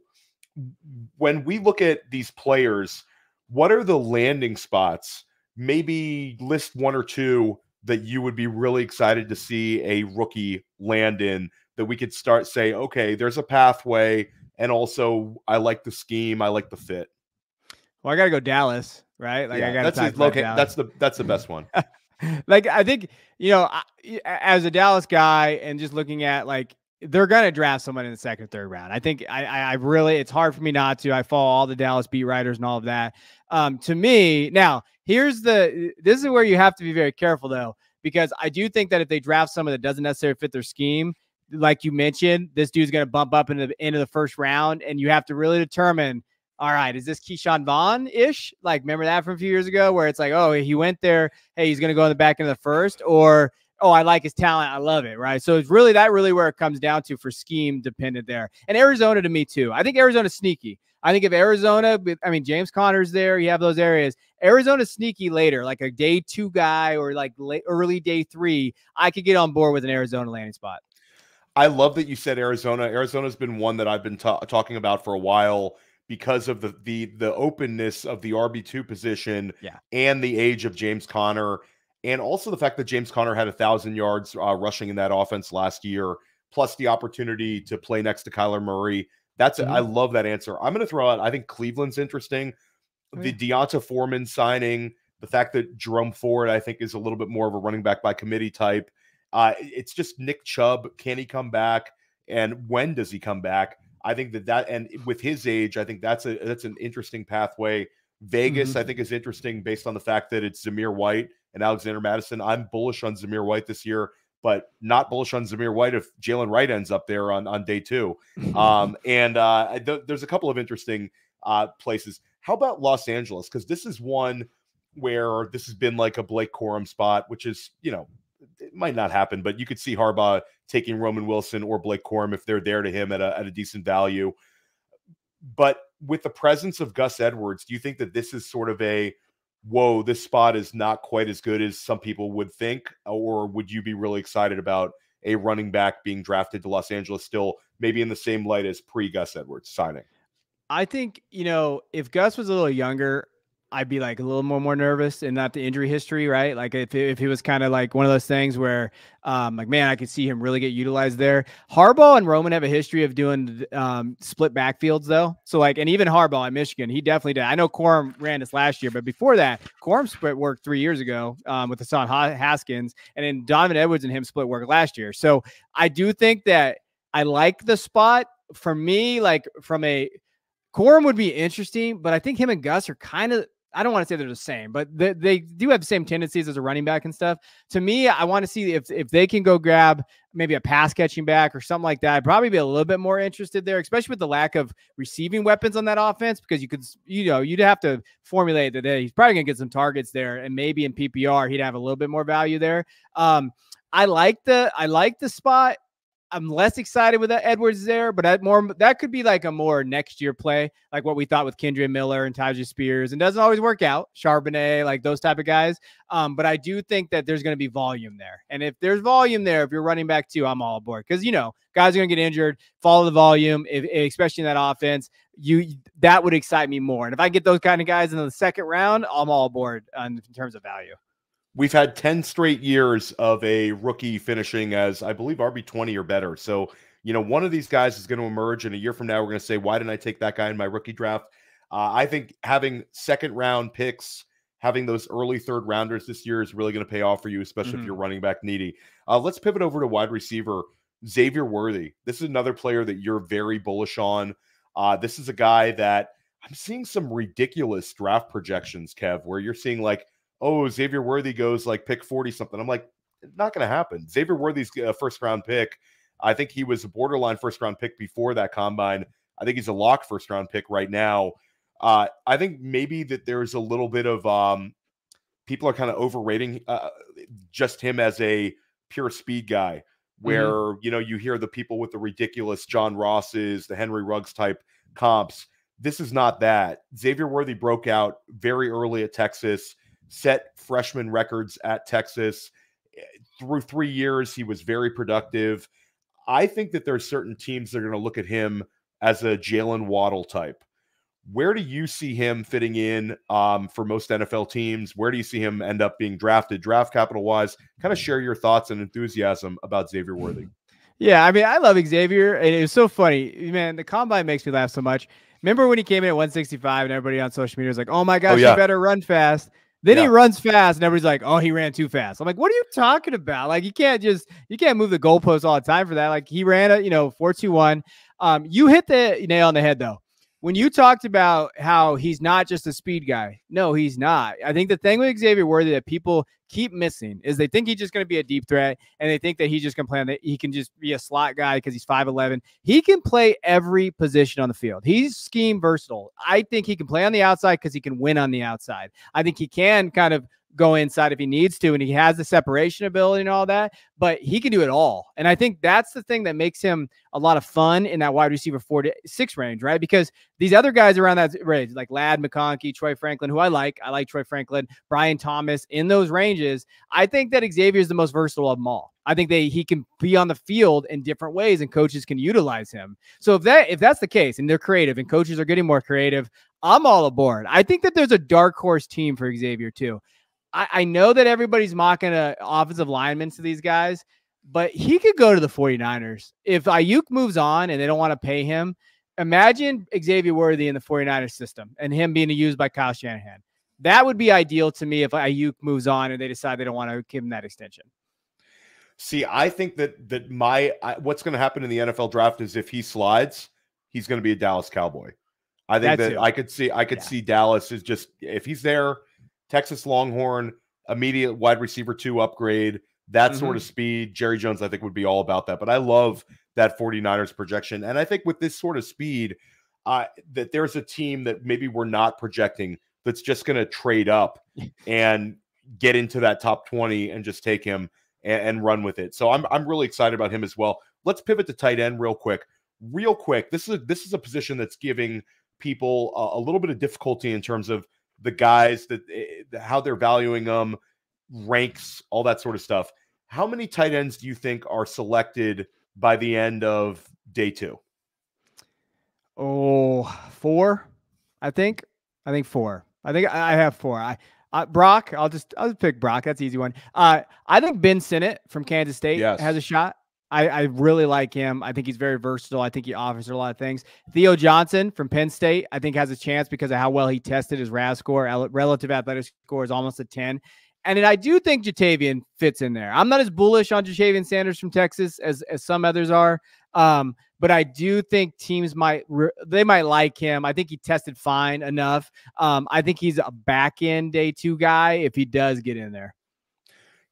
When we look at these players, what are the landing spots? Maybe list one or two that you would be really excited to see a rookie land in that we could start say, okay, there's a pathway. And also, I like the scheme, I like the fit. Well, I gotta go Dallas, right? Like yeah, I gotta that's okay. That's the that's the best one. [laughs] like I think you know, as a Dallas guy, and just looking at like they're gonna draft someone in the second, third round. I think I, I really it's hard for me not to. I follow all the Dallas beat writers and all of that. Um, to me, now here's the this is where you have to be very careful though, because I do think that if they draft someone that doesn't necessarily fit their scheme, like you mentioned, this dude's gonna bump up into the end of the first round, and you have to really determine all right, is this Ke'Shawn Vaughn ish? Like, remember that from a few years ago where it's like, oh, he went there. Hey, he's going to go in the back end of the first, or oh, I like his talent. I love it. Right. So it's really that really where it comes down to for scheme dependent there. And Arizona to me too. I think Arizona's sneaky. I think if Arizona, I mean, James Conner's there, you have those areas. Arizona's sneaky later, like a day two guy or like late, early day three. I could get on board with an Arizona landing spot. I love that you said Arizona. Arizona's been one that I've been ta- talking about for a while because of the the the openness of the RB2 position yeah. and the age of James Conner and also the fact that James Conner had a thousand yards uh, rushing in that offense last year, plus the opportunity to play next to Kyler Murray. That's mm-hmm. I love that answer. I'm going to throw out. I think Cleveland's interesting. Oh, the D'Onta Foreman signing, the fact that Jerome Ford, I think, is a little bit more of a running back by committee type. Uh, it's just Nick Chubb. Can he come back? And when does he come back? I think that that and with his age, I think that's a that's an interesting pathway. Vegas, mm-hmm. I think, is interesting based on the fact that it's Zamir White and Alexander Mattison. I'm bullish on Zamir White this year, but not bullish on Zamir White if Jaylen Wright ends up there on, on day two. Um, [laughs] and uh, th- there's a couple of interesting uh, places. How about Los Angeles? Because this is one where this has been like a Blake Corum spot, which is, you know, it might not happen, but you could see Harbaugh taking Roman Wilson or Blake Corum if they're there to him at a, at a decent value. But with the presence of Gus Edwards, do you think that this is sort of a whoa, this spot is not quite as good as some people would think? Or would you be really excited about a running back being drafted to Los Angeles still, maybe in the same light as pre Gus Edwards signing? I think, you know, if Gus was a little younger, I'd be like a little more more nervous and not the injury history, right? Like if if he was kind of like one of those things where, um, like man, I could see him really get utilized there. Harbaugh and Roman have a history of doing um split backfields though. So like, and even Harbaugh at Michigan, he definitely did. I know Corum ran this last year, but before that, Corum split work three years ago um, with Hassan Haskins, and then Donovan Edwards and him split work last year. So I do think that I like the spot for me, like from a Corum would be interesting, but I think him and Gus are kind of I don't want to say they're the same, but they, they do have the same tendencies as a running back and stuff. To me, I want to see if if they can go grab maybe a pass catching back or something like that. I'd probably be a little bit more interested there, especially with the lack of receiving weapons on that offense, because you could, you know, you'd have to formulate that he's probably gonna get some targets there, and maybe in PPR he'd have a little bit more value there. Um, I like the I like the spot. I'm less excited with Edwards there, but that more that could be like a more next year play, like what we thought with Kendre Miller and Tyjae Spears, and doesn't always work out. Charbonnet, like those type of guys. Um, but I do think that there's going to be volume there, and if there's volume there, if you're running back too, I'm all aboard because you know guys are going to get injured. Follow the volume, if, especially in that offense. You that would excite me more, and if I get those kind of guys in the second round, I'm all aboard in terms of value we've had 10 straight years of a rookie finishing as I believe RB20 or better. So, you know, one of these guys is going to emerge and a year from now we're going to say why didn't I take that guy in my rookie draft? Uh, I think having second round picks, having those early third rounders this year is really going to pay off for you, especially mm-hmm. if you're running back needy. Uh, let's pivot over to wide receiver Xavier Worthy. This is another player that you're very bullish on. Uh, this is a guy that I'm seeing some ridiculous draft projections, Kev, where you're seeing like oh, Xavier Worthy goes like pick 40 something. I'm like, not going to happen. Xavier Worthy's a first round pick. I think he was a borderline first round pick before that combine. I think he's a lock first round pick right now. Uh, I think maybe that there's a little bit of um, people are kind of overrating uh, just him as a pure speed guy. Mm-hmm. Where mm-hmm. you know you hear the people with the ridiculous John Rosses, the Henry Ruggs type comps. This is not that. Xavier Worthy broke out very early at Texas, set freshman records at Texas. Through three years, he was very productive. I think that there are certain teams that are going to look at him as a Jaylen Waddle type. Where do you see him fitting in um, for most NFL teams? Where do you see him end up being drafted, draft capital wise? Kind of share your thoughts and enthusiasm about Xavier Worthy. Yeah, I mean, I love Xavier, and it was so funny, man. The combine makes me laugh so much. Remember when he came in at 165, and everybody on social media was like, "Oh my gosh, oh, yeah. he better run fast." Then yeah. he runs fast, and everybody's like, "Oh, he ran too fast." I'm like, "What are you talking about? Like, you can't just you can't move the goalposts all the time for that." Like, he ran a you know four two one. Um, you hit the nail on the head though when you talked about how he's not just a speed guy, no, he's not. I think the thing with Xavier Worthy that people keep missing is they think he's just going to be a deep threat and they think that he's just going to play that he can just be a slot guy because he's 5'11. He can play every position on the field. He's scheme versatile. I think he can play on the outside because he can win on the outside. I think he can kind of go inside if he needs to, and he has the separation ability and all that, but he can do it all. And I think that's the thing that makes him a lot of fun in that wide receiver four to six range, right? Because these other guys around that range, like Ladd McConkey, Troy Franklin, who I like, I like Troy Franklin, Brian Thomas in those ranges. I think that Xavier is the most versatile of them all. I think they he can be on the field in different ways and coaches can utilize him. So if that if that's the case and they're creative and coaches are getting more creative, I'm all aboard. I think that there's a dark horse team for Xavier too. I, I know that everybody's mocking a offensive linemen to these guys, but he could go to the 49ers. If Aiyuk moves on and they don't want to pay him, imagine Xavier Worthy in the 49ers system and him being used by Kyle Shanahan. That would be ideal to me if Aiyuk moves on and they decide they don't want to give him that extension. See, I think that that my I, what's going to happen in the NFL draft is if he slides, he's going to be a Dallas Cowboy. I think That's that it. I could see I could yeah. see Dallas is just if he's there, Texas Longhorn, immediate wide receiver two upgrade, that mm-hmm. sort of speed. Jerry Jones, I think, would be all about that. But I love that 49ers projection. And I think with this sort of speed, uh, that there's a team that maybe we're not projecting that's just going to trade up and get into that top 20 and just take him and, and, run with it. So I'm, I'm really excited about him as well. Let's pivot to tight end real quick. Real quick. This is a, this is a position that's giving people a, a little bit of difficulty in terms of the guys that eh, how they're valuing them, ranks, all that sort of stuff. How many tight ends do you think are selected by the end of day two? Oh, four, I think. I think four. I think I have four. I uh, Brock, I'll just I'll just pick Brock. That's easy one. Uh, I think Ben Sinnott from Kansas State yes. has a shot. I, I really like him. I think he's very versatile. I think he offers a lot of things. Theo Johnson from Penn State, I think has a chance because of how well he tested his RAS score. Relative athletic score is almost a 10. And I do think Ja'Tavion fits in there. I'm not as bullish on Ja'Tavion Sanders from Texas as, as some others are. Um, but I do think teams might they might like him. I think he tested fine enough. Um, I think he's a back end day two guy if he does get in there.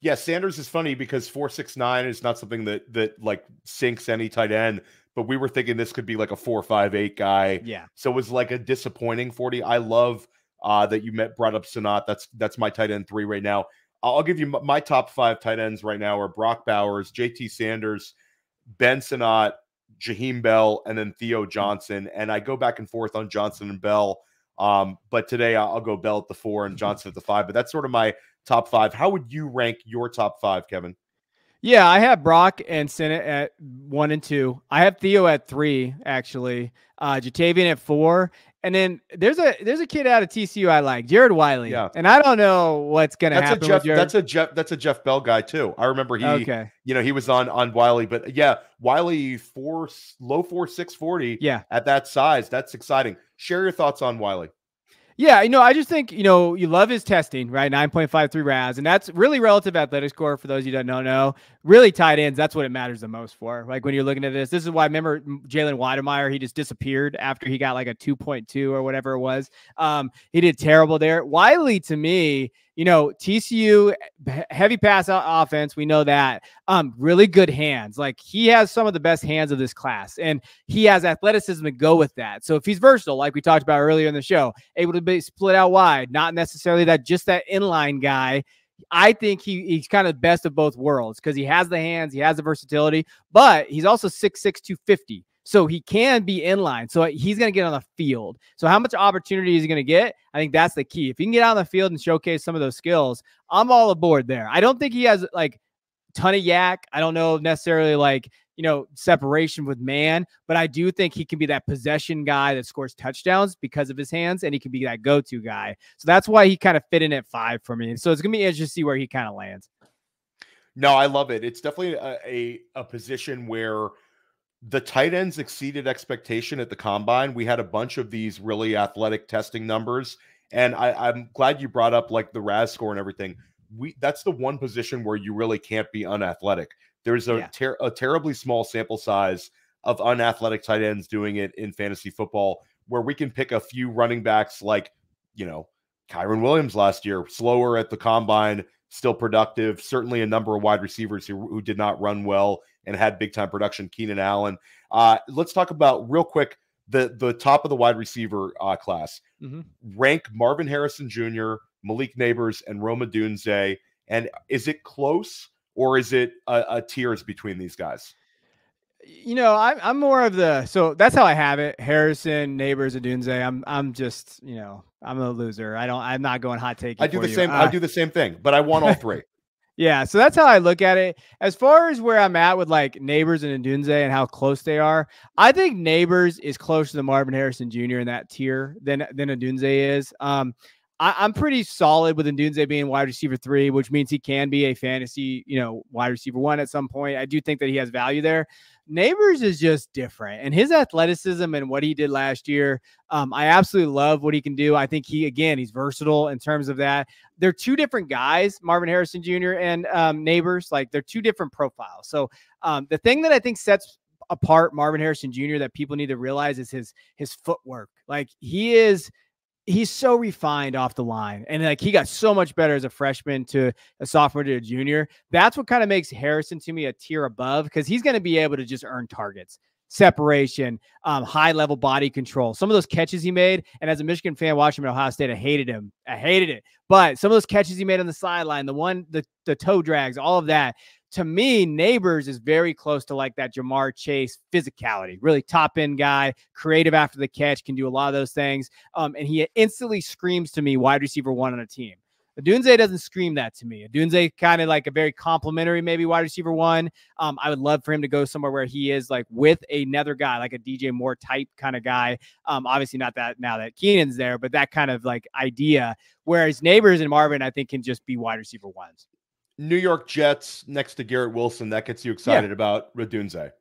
Yeah, Sanders is funny because four six nine is not something that that like sinks any tight end. But we were thinking this could be like a four five eight guy. Yeah. So it was like a disappointing forty. I love uh, that you met brought up Sinnott. That's that's my tight end three right now. I'll give you my top five tight ends right now are Brock Bowers, JT Sanders, Ben Sinnott, Jaheim Bell, and then Theo Johnson. And I go back and forth on Johnson and Bell. Um, but today I'll go Bell at the four and Johnson at the five. But that's sort of my top five. How would you rank your top five, Kevin? Yeah, I have Brock and Sinnott at one and two. I have Theo at three, actually. Uh Ja'Tavion at four. And then there's a there's a kid out of TCU I like, Jared Wiley. Yeah. And I don't know what's gonna that's happen. A Jeff, that's a Jeff that's a Jeff Bell guy too. I remember he okay. you know, he was on on Wiley, but yeah, Wiley four low four six forty. Yeah. At that size. That's exciting. Share your thoughts on Wiley. Yeah, you know, I just think, you know, you love his testing, right? 9.53 RAS. And that's really relative athletic score for those you don't know. Really tight ends, that's what it matters the most for. Like when you're looking at this, this is why I remember Jalen Wydermyer, he just disappeared after he got like a 2.2 or whatever it was. Um, he did terrible there. Wiley, to me, you know, TCU heavy pass offense. We know that. Um, really good hands. Like he has some of the best hands of this class, and he has athleticism to go with that. So if he's versatile, like we talked about earlier in the show, able to be split out wide, not necessarily that just that inline guy. I think he, he's kind of best of both worlds because he has the hands, he has the versatility, but he's also 6'6, 250. So he can be in line. So he's going to get on the field. So how much opportunity is he going to get? I think that's the key. If he can get on the field and showcase some of those skills, I'm all aboard there. I don't think he has like ton of YAC. I don't know necessarily like, you know, separation with man, but I do think he can be that possession guy that scores touchdowns because of his hands and he can be that go to guy. So that's why he kind of fit in at five for me. So it's going to be interesting to see where he kind of lands. No, I love it. It's definitely a, a, a position where the tight ends exceeded expectation at the combine. We had a bunch of these really athletic testing numbers. And I, I'm glad you brought up like the RAS score and everything. We that's the one position where you really can't be unathletic. There's a, yeah. ter- a terribly small sample size of unathletic tight ends doing it in fantasy football, where we can pick a few running backs like, you know, Kyren Williams last year, slower at the combine, still productive. Certainly a number of wide receivers who, who did not run well and had big time production. Keenan Allen. Uh, let's talk about real quick the the top of the wide receiver uh, class. Mm-hmm. Rank Marvin Harrison Jr., Malik Nabers, and Rome Odunze. And is it close or is it a, a tiers between these guys? You know, I'm I'm more of the so that's how I have it. Harrison, Nabers, Odunze. I'm I'm just you know I'm a loser. I don't I'm not going hot take. I do the you. same. Uh, I do the same thing, but I want all [laughs] three. Yeah, so that's how I look at it. As far as where I'm at with like Nabers and Odunze and how close they are, I think Nabers is closer to Marvin Harrison Jr. in that tier than than Odunze is. Um, I, am pretty solid with Odunze being wide receiver three, which means he can be a fantasy, you know, wide receiver one at some point. I do think that he has value there. Nabers is just different, and his athleticism and what he did last year, um, I absolutely love what he can do. I think he again he's versatile in terms of that. They're two different guys, Marvin Harrison Jr. and um, Nabers. Like they're two different profiles. So um, the thing that I think sets apart Marvin Harrison Jr. that people need to realize is his his footwork. Like he is he's so refined off the line and like he got so much better as a freshman to a sophomore to a junior. That's what kind of makes harrison to me a tier above because he's going to be able to just earn targets separation um, high level body control some of those catches he made and as a michigan fan watching him at ohio state i hated him. I hated it. But some of those catches he made on the sideline the one the, the toe drags all of that to me, Nabers is very close to like that Ja'Marr Chase physicality, really top end guy, creative after the catch, can do a lot of those things. Um, and he instantly screams to me wide receiver one on a team. Odunze doesn't scream that to me. Odunze kind of like a very complimentary, maybe wide receiver one. Um, I would love for him to go somewhere where he is like with another guy, like a DJ Moore type kind of guy. Um, obviously not that now that Keenan's there, but that kind of like idea. Whereas Nabers and Marvin, I think, can just be wide receiver ones. New York Jets next to Garrett Wilson, that gets you excited yeah. about Odunze.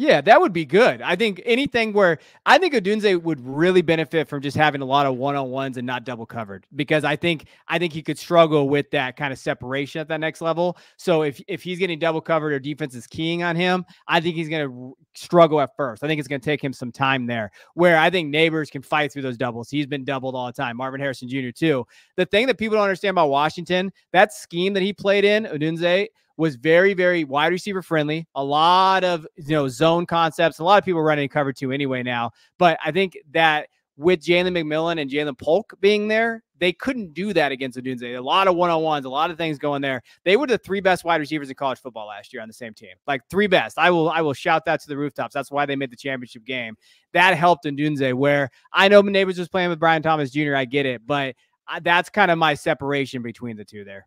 Yeah, that would be good. I think anything where I think Odunze would really benefit from just having a lot of one on ones and not double covered because I think I think he could struggle with that kind of separation at that next level. So if if he's getting double covered or defense is keying on him, I think he's going to struggle at first. I think it's going to take him some time there. Where I think Nabers can fight through those doubles. He's been doubled all the time. Marvin Harrison Jr. too. The thing that people don't understand about Washington, that scheme that he played in Odunze was very, very wide receiver friendly. A lot of you know zone concepts. A lot of people running cover two anyway now. But I think that with Jalen McMillan and Ja'Lynn Polk being there, they couldn't do that against Odunze. A lot of one on ones, a lot of things going there. They were the three best wide receivers in college football last year on the same team. Like three best. I will I will shout that to the rooftops. That's why they made the championship game. That helped Odunze. Where I know my Nabers was playing with Brian Thomas Jr. I get it, but that's kind of my separation between the two there.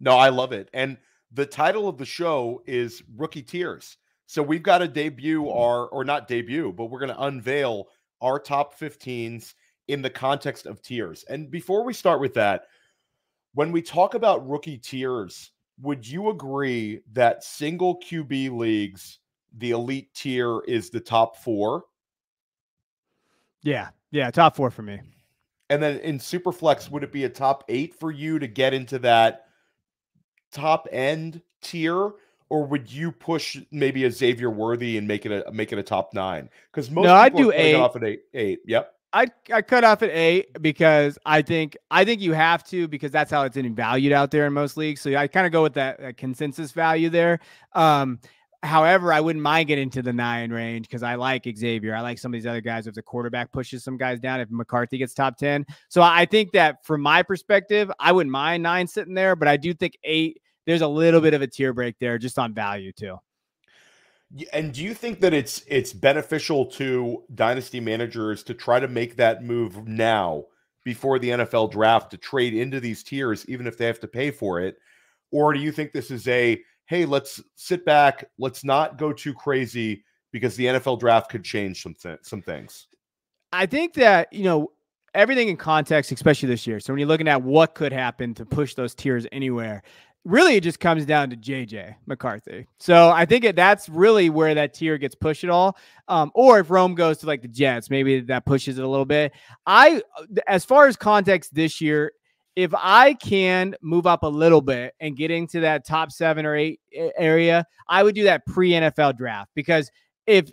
No, I love it. And the title of the show is Rookie Tiers. So we've got to debut mm-hmm. our, or not debut, but we're going to unveil our top 15s in the context of tiers. And before we start with that, when we talk about rookie tiers, would you agree that single QB leagues, the elite tier is the top four? Yeah. Yeah. Top four for me. And then in Superflex, would it be a top eight for you to get into that top end tier, or would you push maybe a Xavier Worthy and make it a make it a top nine? Because most no, I do eight off at eight. Eight. Yep. I I cut off at eight because I think I think you have to because that's how it's valued out there in most leagues. So I kind of go with that, that, consensus value there. Um, however, I wouldn't mind getting to the nine range because I like Xavier. I like some of these other guys if the quarterback pushes some guys down. If McCarthy gets top ten, so I think that from my perspective, I wouldn't mind nine sitting there, but I do think eight there's a little bit of a tier break there just on value too. And do you think that it's it's beneficial to dynasty managers to try to make that move now before the NFL draft to trade into these tiers, even if they have to pay for it? Or do you think this is a hey, let's sit back, let's not go too crazy because the NFL draft could change some th- some things? I think that you know everything in context, especially this year. So when you're looking at what could happen to push those tiers anywhere, really it just comes down to JJ McCarthy. So I think that's really where that tier gets pushed at all. Um, or if Rome goes to like the Jets, maybe that pushes it a little bit. I, as far as context this year, if I can move up a little bit and get into that top seven or eight area, I would do that pre NFL draft because if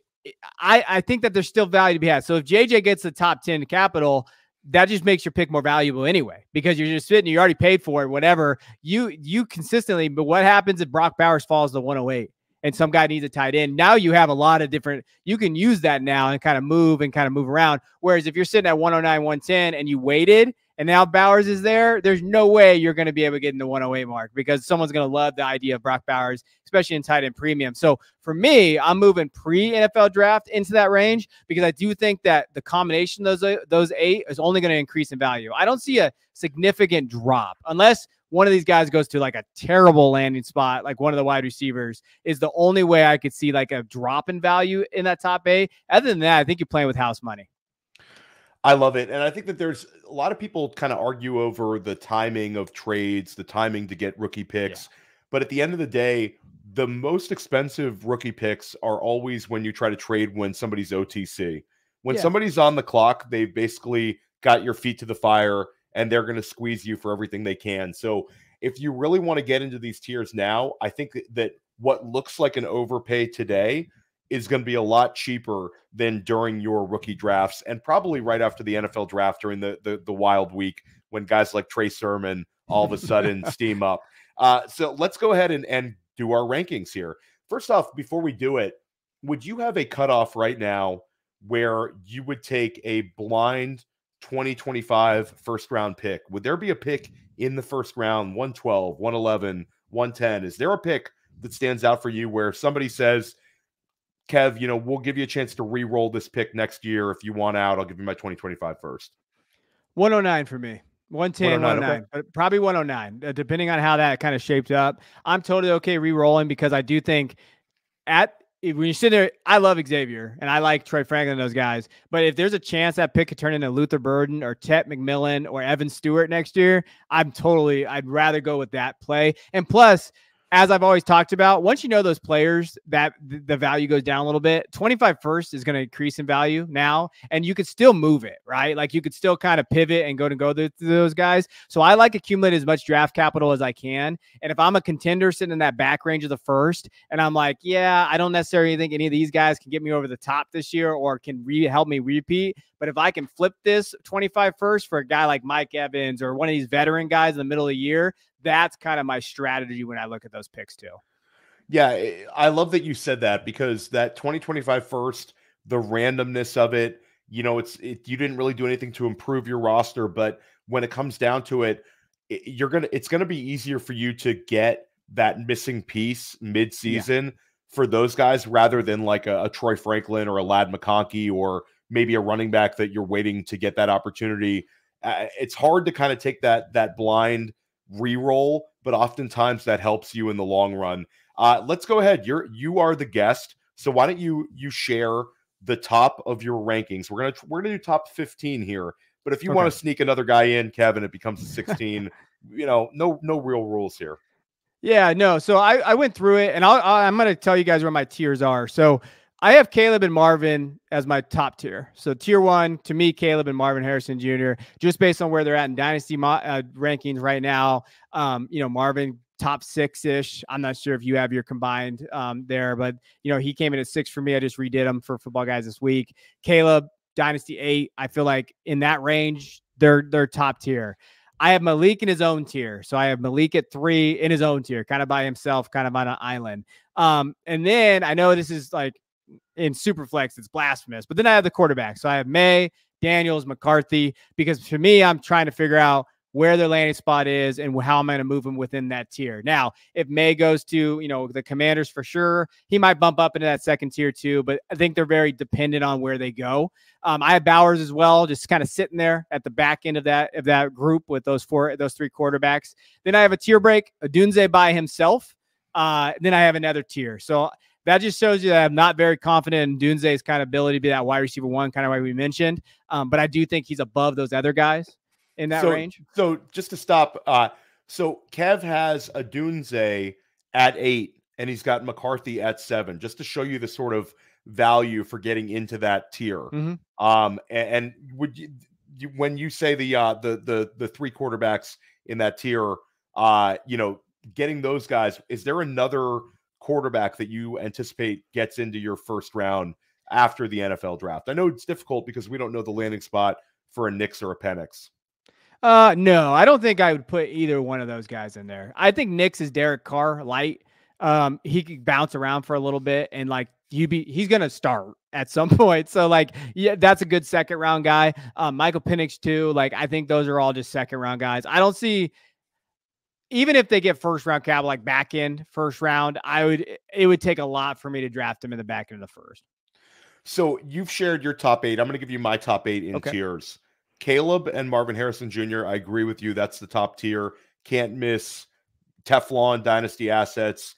I, I think that there's still value to be had. So if JJ gets the top 10 capital, that just makes your pick more valuable anyway because you're just sitting, you already paid for it, whatever. You you consistently, but what happens if Brock Bowers falls to 108 and some guy needs a tight end? Now you have a lot of different, you can use that now and kind of move and kind of move around. Whereas if you're sitting at 109, 110 and you waited and now Bowers is there, there's no way you're going to be able to get in the 108 mark because someone's going to love the idea of Brock Bowers, especially in tight end premium. So for me, I'm moving pre NFL draft into that range because I do think that the combination of those uh, those eight is only going to increase in value. I don't see a significant drop unless one of these guys goes to like a terrible landing spot, like one of the wide receivers, is the only way I could see like a drop in value in that top eight. Other than that, I think you're playing with house money. I love it. And I think that there's a lot of people kind of argue over the timing of trades, the timing to get rookie picks. Yeah. But at the end of the day, the most expensive rookie picks are always when you try to trade when somebody's OTC. When yeah. somebody's on the clock, they've basically got your feet to the fire and they're going to squeeze you for everything they can. So if you really want to get into these tiers now, I think that what looks like an overpay today is going to be a lot cheaper than during your rookie drafts and probably right after the NFL draft during the the, the wild week when guys like Trey Sermon all of a sudden [laughs] steam up. Uh, so let's go ahead and, and do our rankings here. First off, before we do it, would you have a cutoff right now where you would take a blind 2025 first round pick? Would there be a pick in the first round, 112, 111, 110? Is there a pick that stands out for you where somebody says, Kev, you know, we'll give you a chance to re-roll this pick next year if you want out. I'll give you my 2025 first. 109 for me. 110, 109, okay. probably 109, uh, depending on how that kind of shaped up. I'm totally okay re-rolling because I do think at when you sit there, I love Xavier and I like Troy Franklin, those guys. But if there's a chance that pick could turn into Luther Burden or Tet McMillan or Evan Stewart next year, I'm totally, I'd rather go with that play. And plus, as I've always talked about, once you know those players, that the value goes down a little bit. 25 first is going to increase in value now, and you could still move it, right? Like you could still kind of pivot and go to go to those guys. So I like accumulate as much draft capital as I can. And if I'm a contender sitting in that back range of the first, and I'm like, yeah, I don't necessarily think any of these guys can get me over the top this year or can re- help me repeat. But if I can flip this 25 first for a guy like Mike Evans or one of these veteran guys in the middle of the year, that's kind of my strategy when I look at those picks too. Yeah, eh, I love that you said that because that 2025 first, the randomness of it, you know, it's it, you didn't really do anything to improve your roster, but when it comes down to it, it you're gonna it's gonna be easier for you to get that missing piece mid-season yeah. for those guys rather than like a, a Troy Franklin or a Ladd McConkey or maybe a running back that you're waiting to get that opportunity. Uh, it's hard to kind of take that that blind re-roll, but oftentimes that helps you in the long run. Uh, let's go ahead. You're you are the guest, so why don't you you share the top of your rankings? We're gonna we're gonna do top fifteen here, but if you okay. want to sneak another guy in, Kevin, it becomes a [laughs] sixteen. you know, no no real rules here. Yeah, no. So I I went through it, and I'll, I'm gonna tell you guys where my tiers are. So I have Caleb and Marvin as my top tier. So tier one to me, Caleb and Marvin Harrison Jr. Just based on where they're at in dynasty mo- uh, rankings right now. Um, you know, Marvin top six ish. I'm not sure if you have your combined um, there, but you know he came in at six for me. I just redid them for football guys this week. Caleb dynasty eight. I feel like in that range, they're they're top tier. I have Malik in his own tier. So I have Malik at three in his own tier, kind of by himself, kind of on an island. Um, and then I know this is like in Superflex, it's blasphemous. But then I have the quarterback. So I have Maye, Daniels, McCarthy, because for me, I'm trying to figure out where their landing spot is and how I'm going to move them within that tier. Now, if Maye goes to, you know, the commanders for sure, he might bump up into that second tier too, but I think they're very dependent on where they go. Um, I have Bowers as well, just kind of sitting there at the back end of that of that group with those four, those three quarterbacks. Then I have a tier break, Odunze by himself. Uh, then I have another tier. So that just shows you that I'm not very confident in Dunze's kind of ability to be that wide receiver one, kind of like we mentioned. Um, but I do think he's above those other guys in that so, range. So just to stop, uh, so Kev has Odunze at eight, and he's got McCarthy at seven, just to show you the sort of value for getting into that tier. Mm-hmm. Um, and, and would you, you, when you say the uh the the the three quarterbacks in that tier, uh, you know, getting those guys, is there another quarterback that you anticipate gets into your first round after the NFL draft? I know it's difficult because we don't know the landing spot for a Nix or a Penix. Uh, no, I don't think I would put either one of those guys in there. I think Nix is Derek Carr light. Um, he could bounce around for a little bit and like you be he's gonna start at some [laughs] point. So like, yeah, that's a good second round guy. Um, Michael Penix too. Like, I think those are all just second round guys. I don't see even if they get first round cap, like back end first round, I would it would take a lot for me to draft him in the back end of the first. So you've shared your top eight. I'm going to give you my top eight in okay. tiers. Caleb and Marvin Harrison Jr. I agree with you. That's the top tier. Can't miss Teflon Dynasty assets.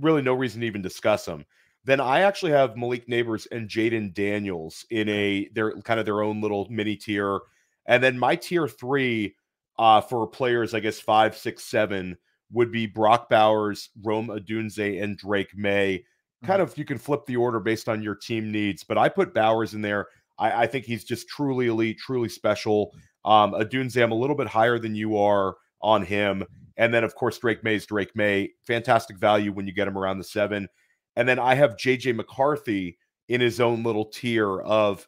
Really, no reason to even discuss them. Then I actually have Malik Nabers and Jayden Daniels in a they're kind of their own little mini tier. And then my tier three uh, for players, I guess five, six, seven would be Brock Bowers, Rome Odunze, and Drake Maye. Kind mm-hmm. of you can flip the order based on your team needs, but I put Bowers in there I, I think he's just truly elite, truly special. Um, Odunze, I'm a little bit higher than you are on him. And then, of course, Drake Maye's Drake Maye. Fantastic value when you get him around the seven. And then I have JJ McCarthy in his own little tier of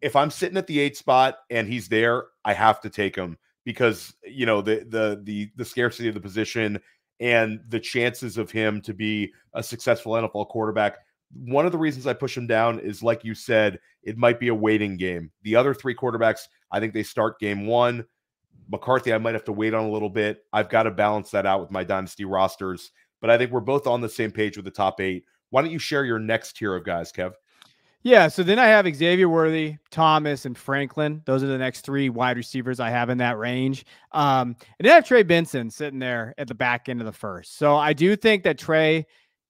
if I'm sitting at the eight spot and he's there, I have to take him because you know the the the the scarcity of the position and the chances of him to be a successful NFL quarterback one of the reasons I push him down is, like you said, it might be a waiting game. The other three quarterbacks, I think they start game one. McCarthy, I might have to wait on a little bit. I've got to balance that out with my dynasty rosters, but I think we're both on the same page with the top eight. Why don't you share your next tier of guys, Kev? Yeah, so then I have Xavier Worthy, Thomas, and Franklin. Those are the next three wide receivers I have in that range. Um, and then I have Trey Benson sitting there at the back end of the first. So I do think that Trey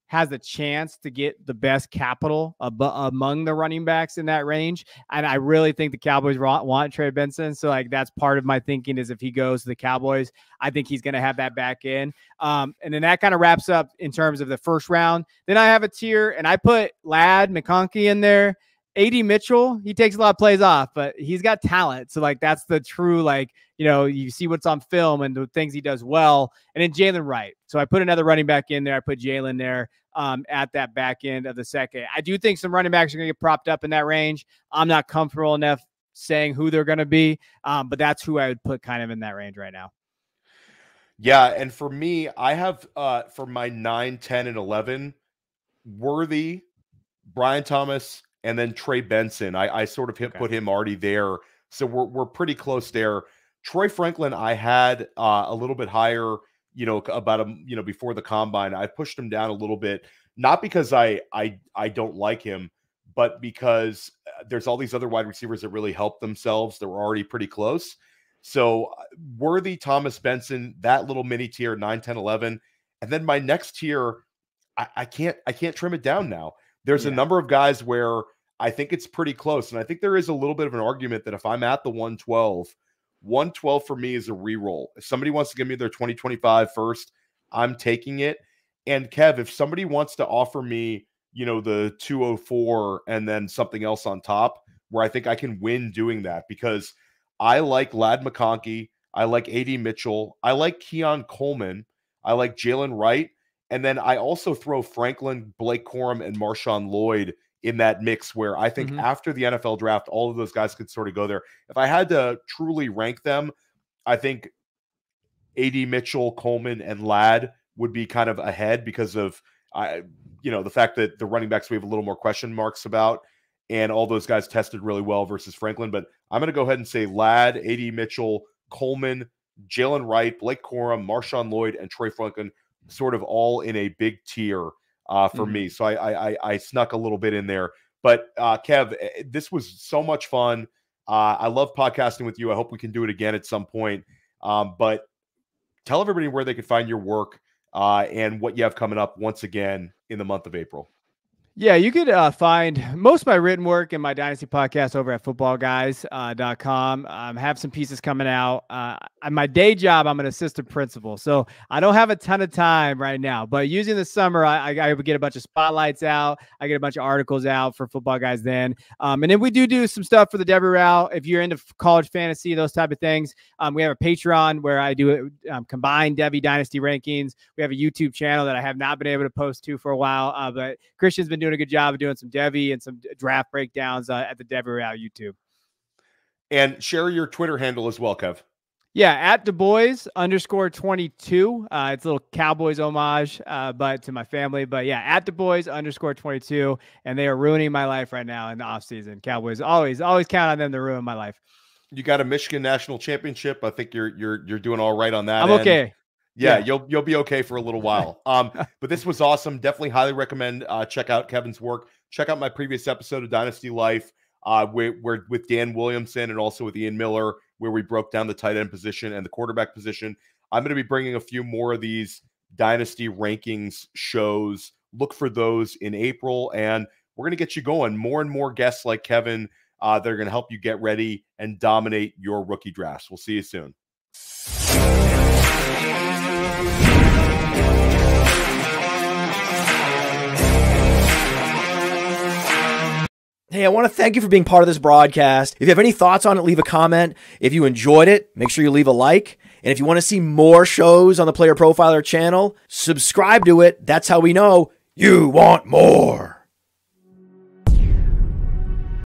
has a chance to get the best capital ab- among the running backs in that range. And I really think the Cowboys want, want Trey Benson. So like that's part of my thinking is if he goes to the Cowboys, I think he's going to have that back in. Um, and then that kind of wraps up in terms of the first round. Then I have a tier and I put Ladd McConkey in there. AD Mitchell, he takes a lot of plays off, but he's got talent. So like that's the true like you know you see what's on film and the things he does well. And then Jaylen Wright. So I put another running back in there. I put Jaylen there um, at that back end of the second. I do think some running backs are going to get propped up in that range. I'm not comfortable enough saying who they're going to be, um, but that's who I would put kind of in that range right now. Yeah, and for me, I have uh for my 9, 10, and 11, Worthy, Brian Thomas, and then Trey Benson. I, I sort of hit, okay. put him already there. So we're, we're pretty close there. Troy Franklin, I had uh, a little bit higher, you know, about a you know before the combine. I pushed him down a little bit, not because I I I don't like him, but because uh, there's all these other wide receivers that really helped themselves. That were already pretty close. So uh, Worthy, Thomas Benson, that little mini tier, 9, 10, 11. And then my next tier, I, I can't I can't trim it down now. There's yeah. a number of guys where I think it's pretty close. And I think there is a little bit of an argument that if I'm at the 112, 112 for me is a reroll. If somebody wants to give me their 2025 first, I'm taking it. And Kev, if somebody wants to offer me, you know, the 204 and then something else on top, where I think I can win doing that because I like Ladd McConkey, I like AD Mitchell, I like Keon Coleman, I like Jaylen Wright, and then I also throw Franklin, Blake Corum, and Marshawn Lloyd in that mix where I think mm-hmm. after the NFL draft, all of those guys could sort of go there. If I had to truly rank them, I think AD Mitchell, Coleman, and Ladd would be kind of ahead because of I you know the fact that the running backs we have a little more question marks about and all those guys tested really well versus Franklin. But I'm going to go ahead and say Ladd, AD Mitchell, Coleman, Jaylen Wright, Blake Corum, Marshawn Lloyd, and Troy Franklin, sort of all in a big tier uh, for mm-hmm. me. So I, I, I snuck a little bit in there. But uh, Kev, eh, this was so much fun. Uh, I love podcasting with you. I hope we can do it again at some point. Um, but tell everybody where they can find your work uh, and what you have coming up once again in the month of April. Yeah, you could uh, find most of my written work in my Dynasty podcast over at footballguys.com. Uh, um, have some pieces coming out. Uh, my day job, I'm an assistant principal, so I don't have a ton of time right now. But using the summer, I, I, I get a bunch of spotlights out. I get a bunch of articles out for Football Guys then. Um, and then we do do some stuff for the Devy Route. If you're into college fantasy, those type of things, um, we have a Patreon where I do um, combined Devy Dynasty rankings. We have a YouTube channel that I have not been able to post to for a while, uh, but Christian's been doing a good job of doing some Devy and some draft breakdowns uh, at the Devy Route YouTube. And share your Twitter handle as well, Kev. Yeah, at Du Bois underscore 22. Uh, it's a little Cowboys homage, uh, but to my family. But yeah, at Du Bois underscore 22. And they are ruining my life right now in the offseason. Cowboys always, always count on them to ruin my life. You got a Michigan national championship. I think you're you're you're doing all right on that. I'm end. okay. Yeah, yeah, you'll you'll be okay for a little while. Um, [laughs] but this was awesome. Definitely highly recommend uh, check out Kevin's work. Check out my previous episode of Dynasty Life, uh, where, where with Dan Williamson and also with Ian Miller, where we broke down the tight end position and the quarterback position. I'm going to be bringing a few more of these Dynasty rankings shows. Look for those in April, and we're going to get you going. More and more guests like Kevin uh, that are going to help you get ready and dominate your rookie drafts. We'll see you soon. Hey, I want to thank you for being part of this broadcast. If you have any thoughts on it, leave a comment. If you enjoyed it, make sure you leave a like. And if you want to see more shows on the Player Profiler channel, subscribe to it. That's how we know you want more.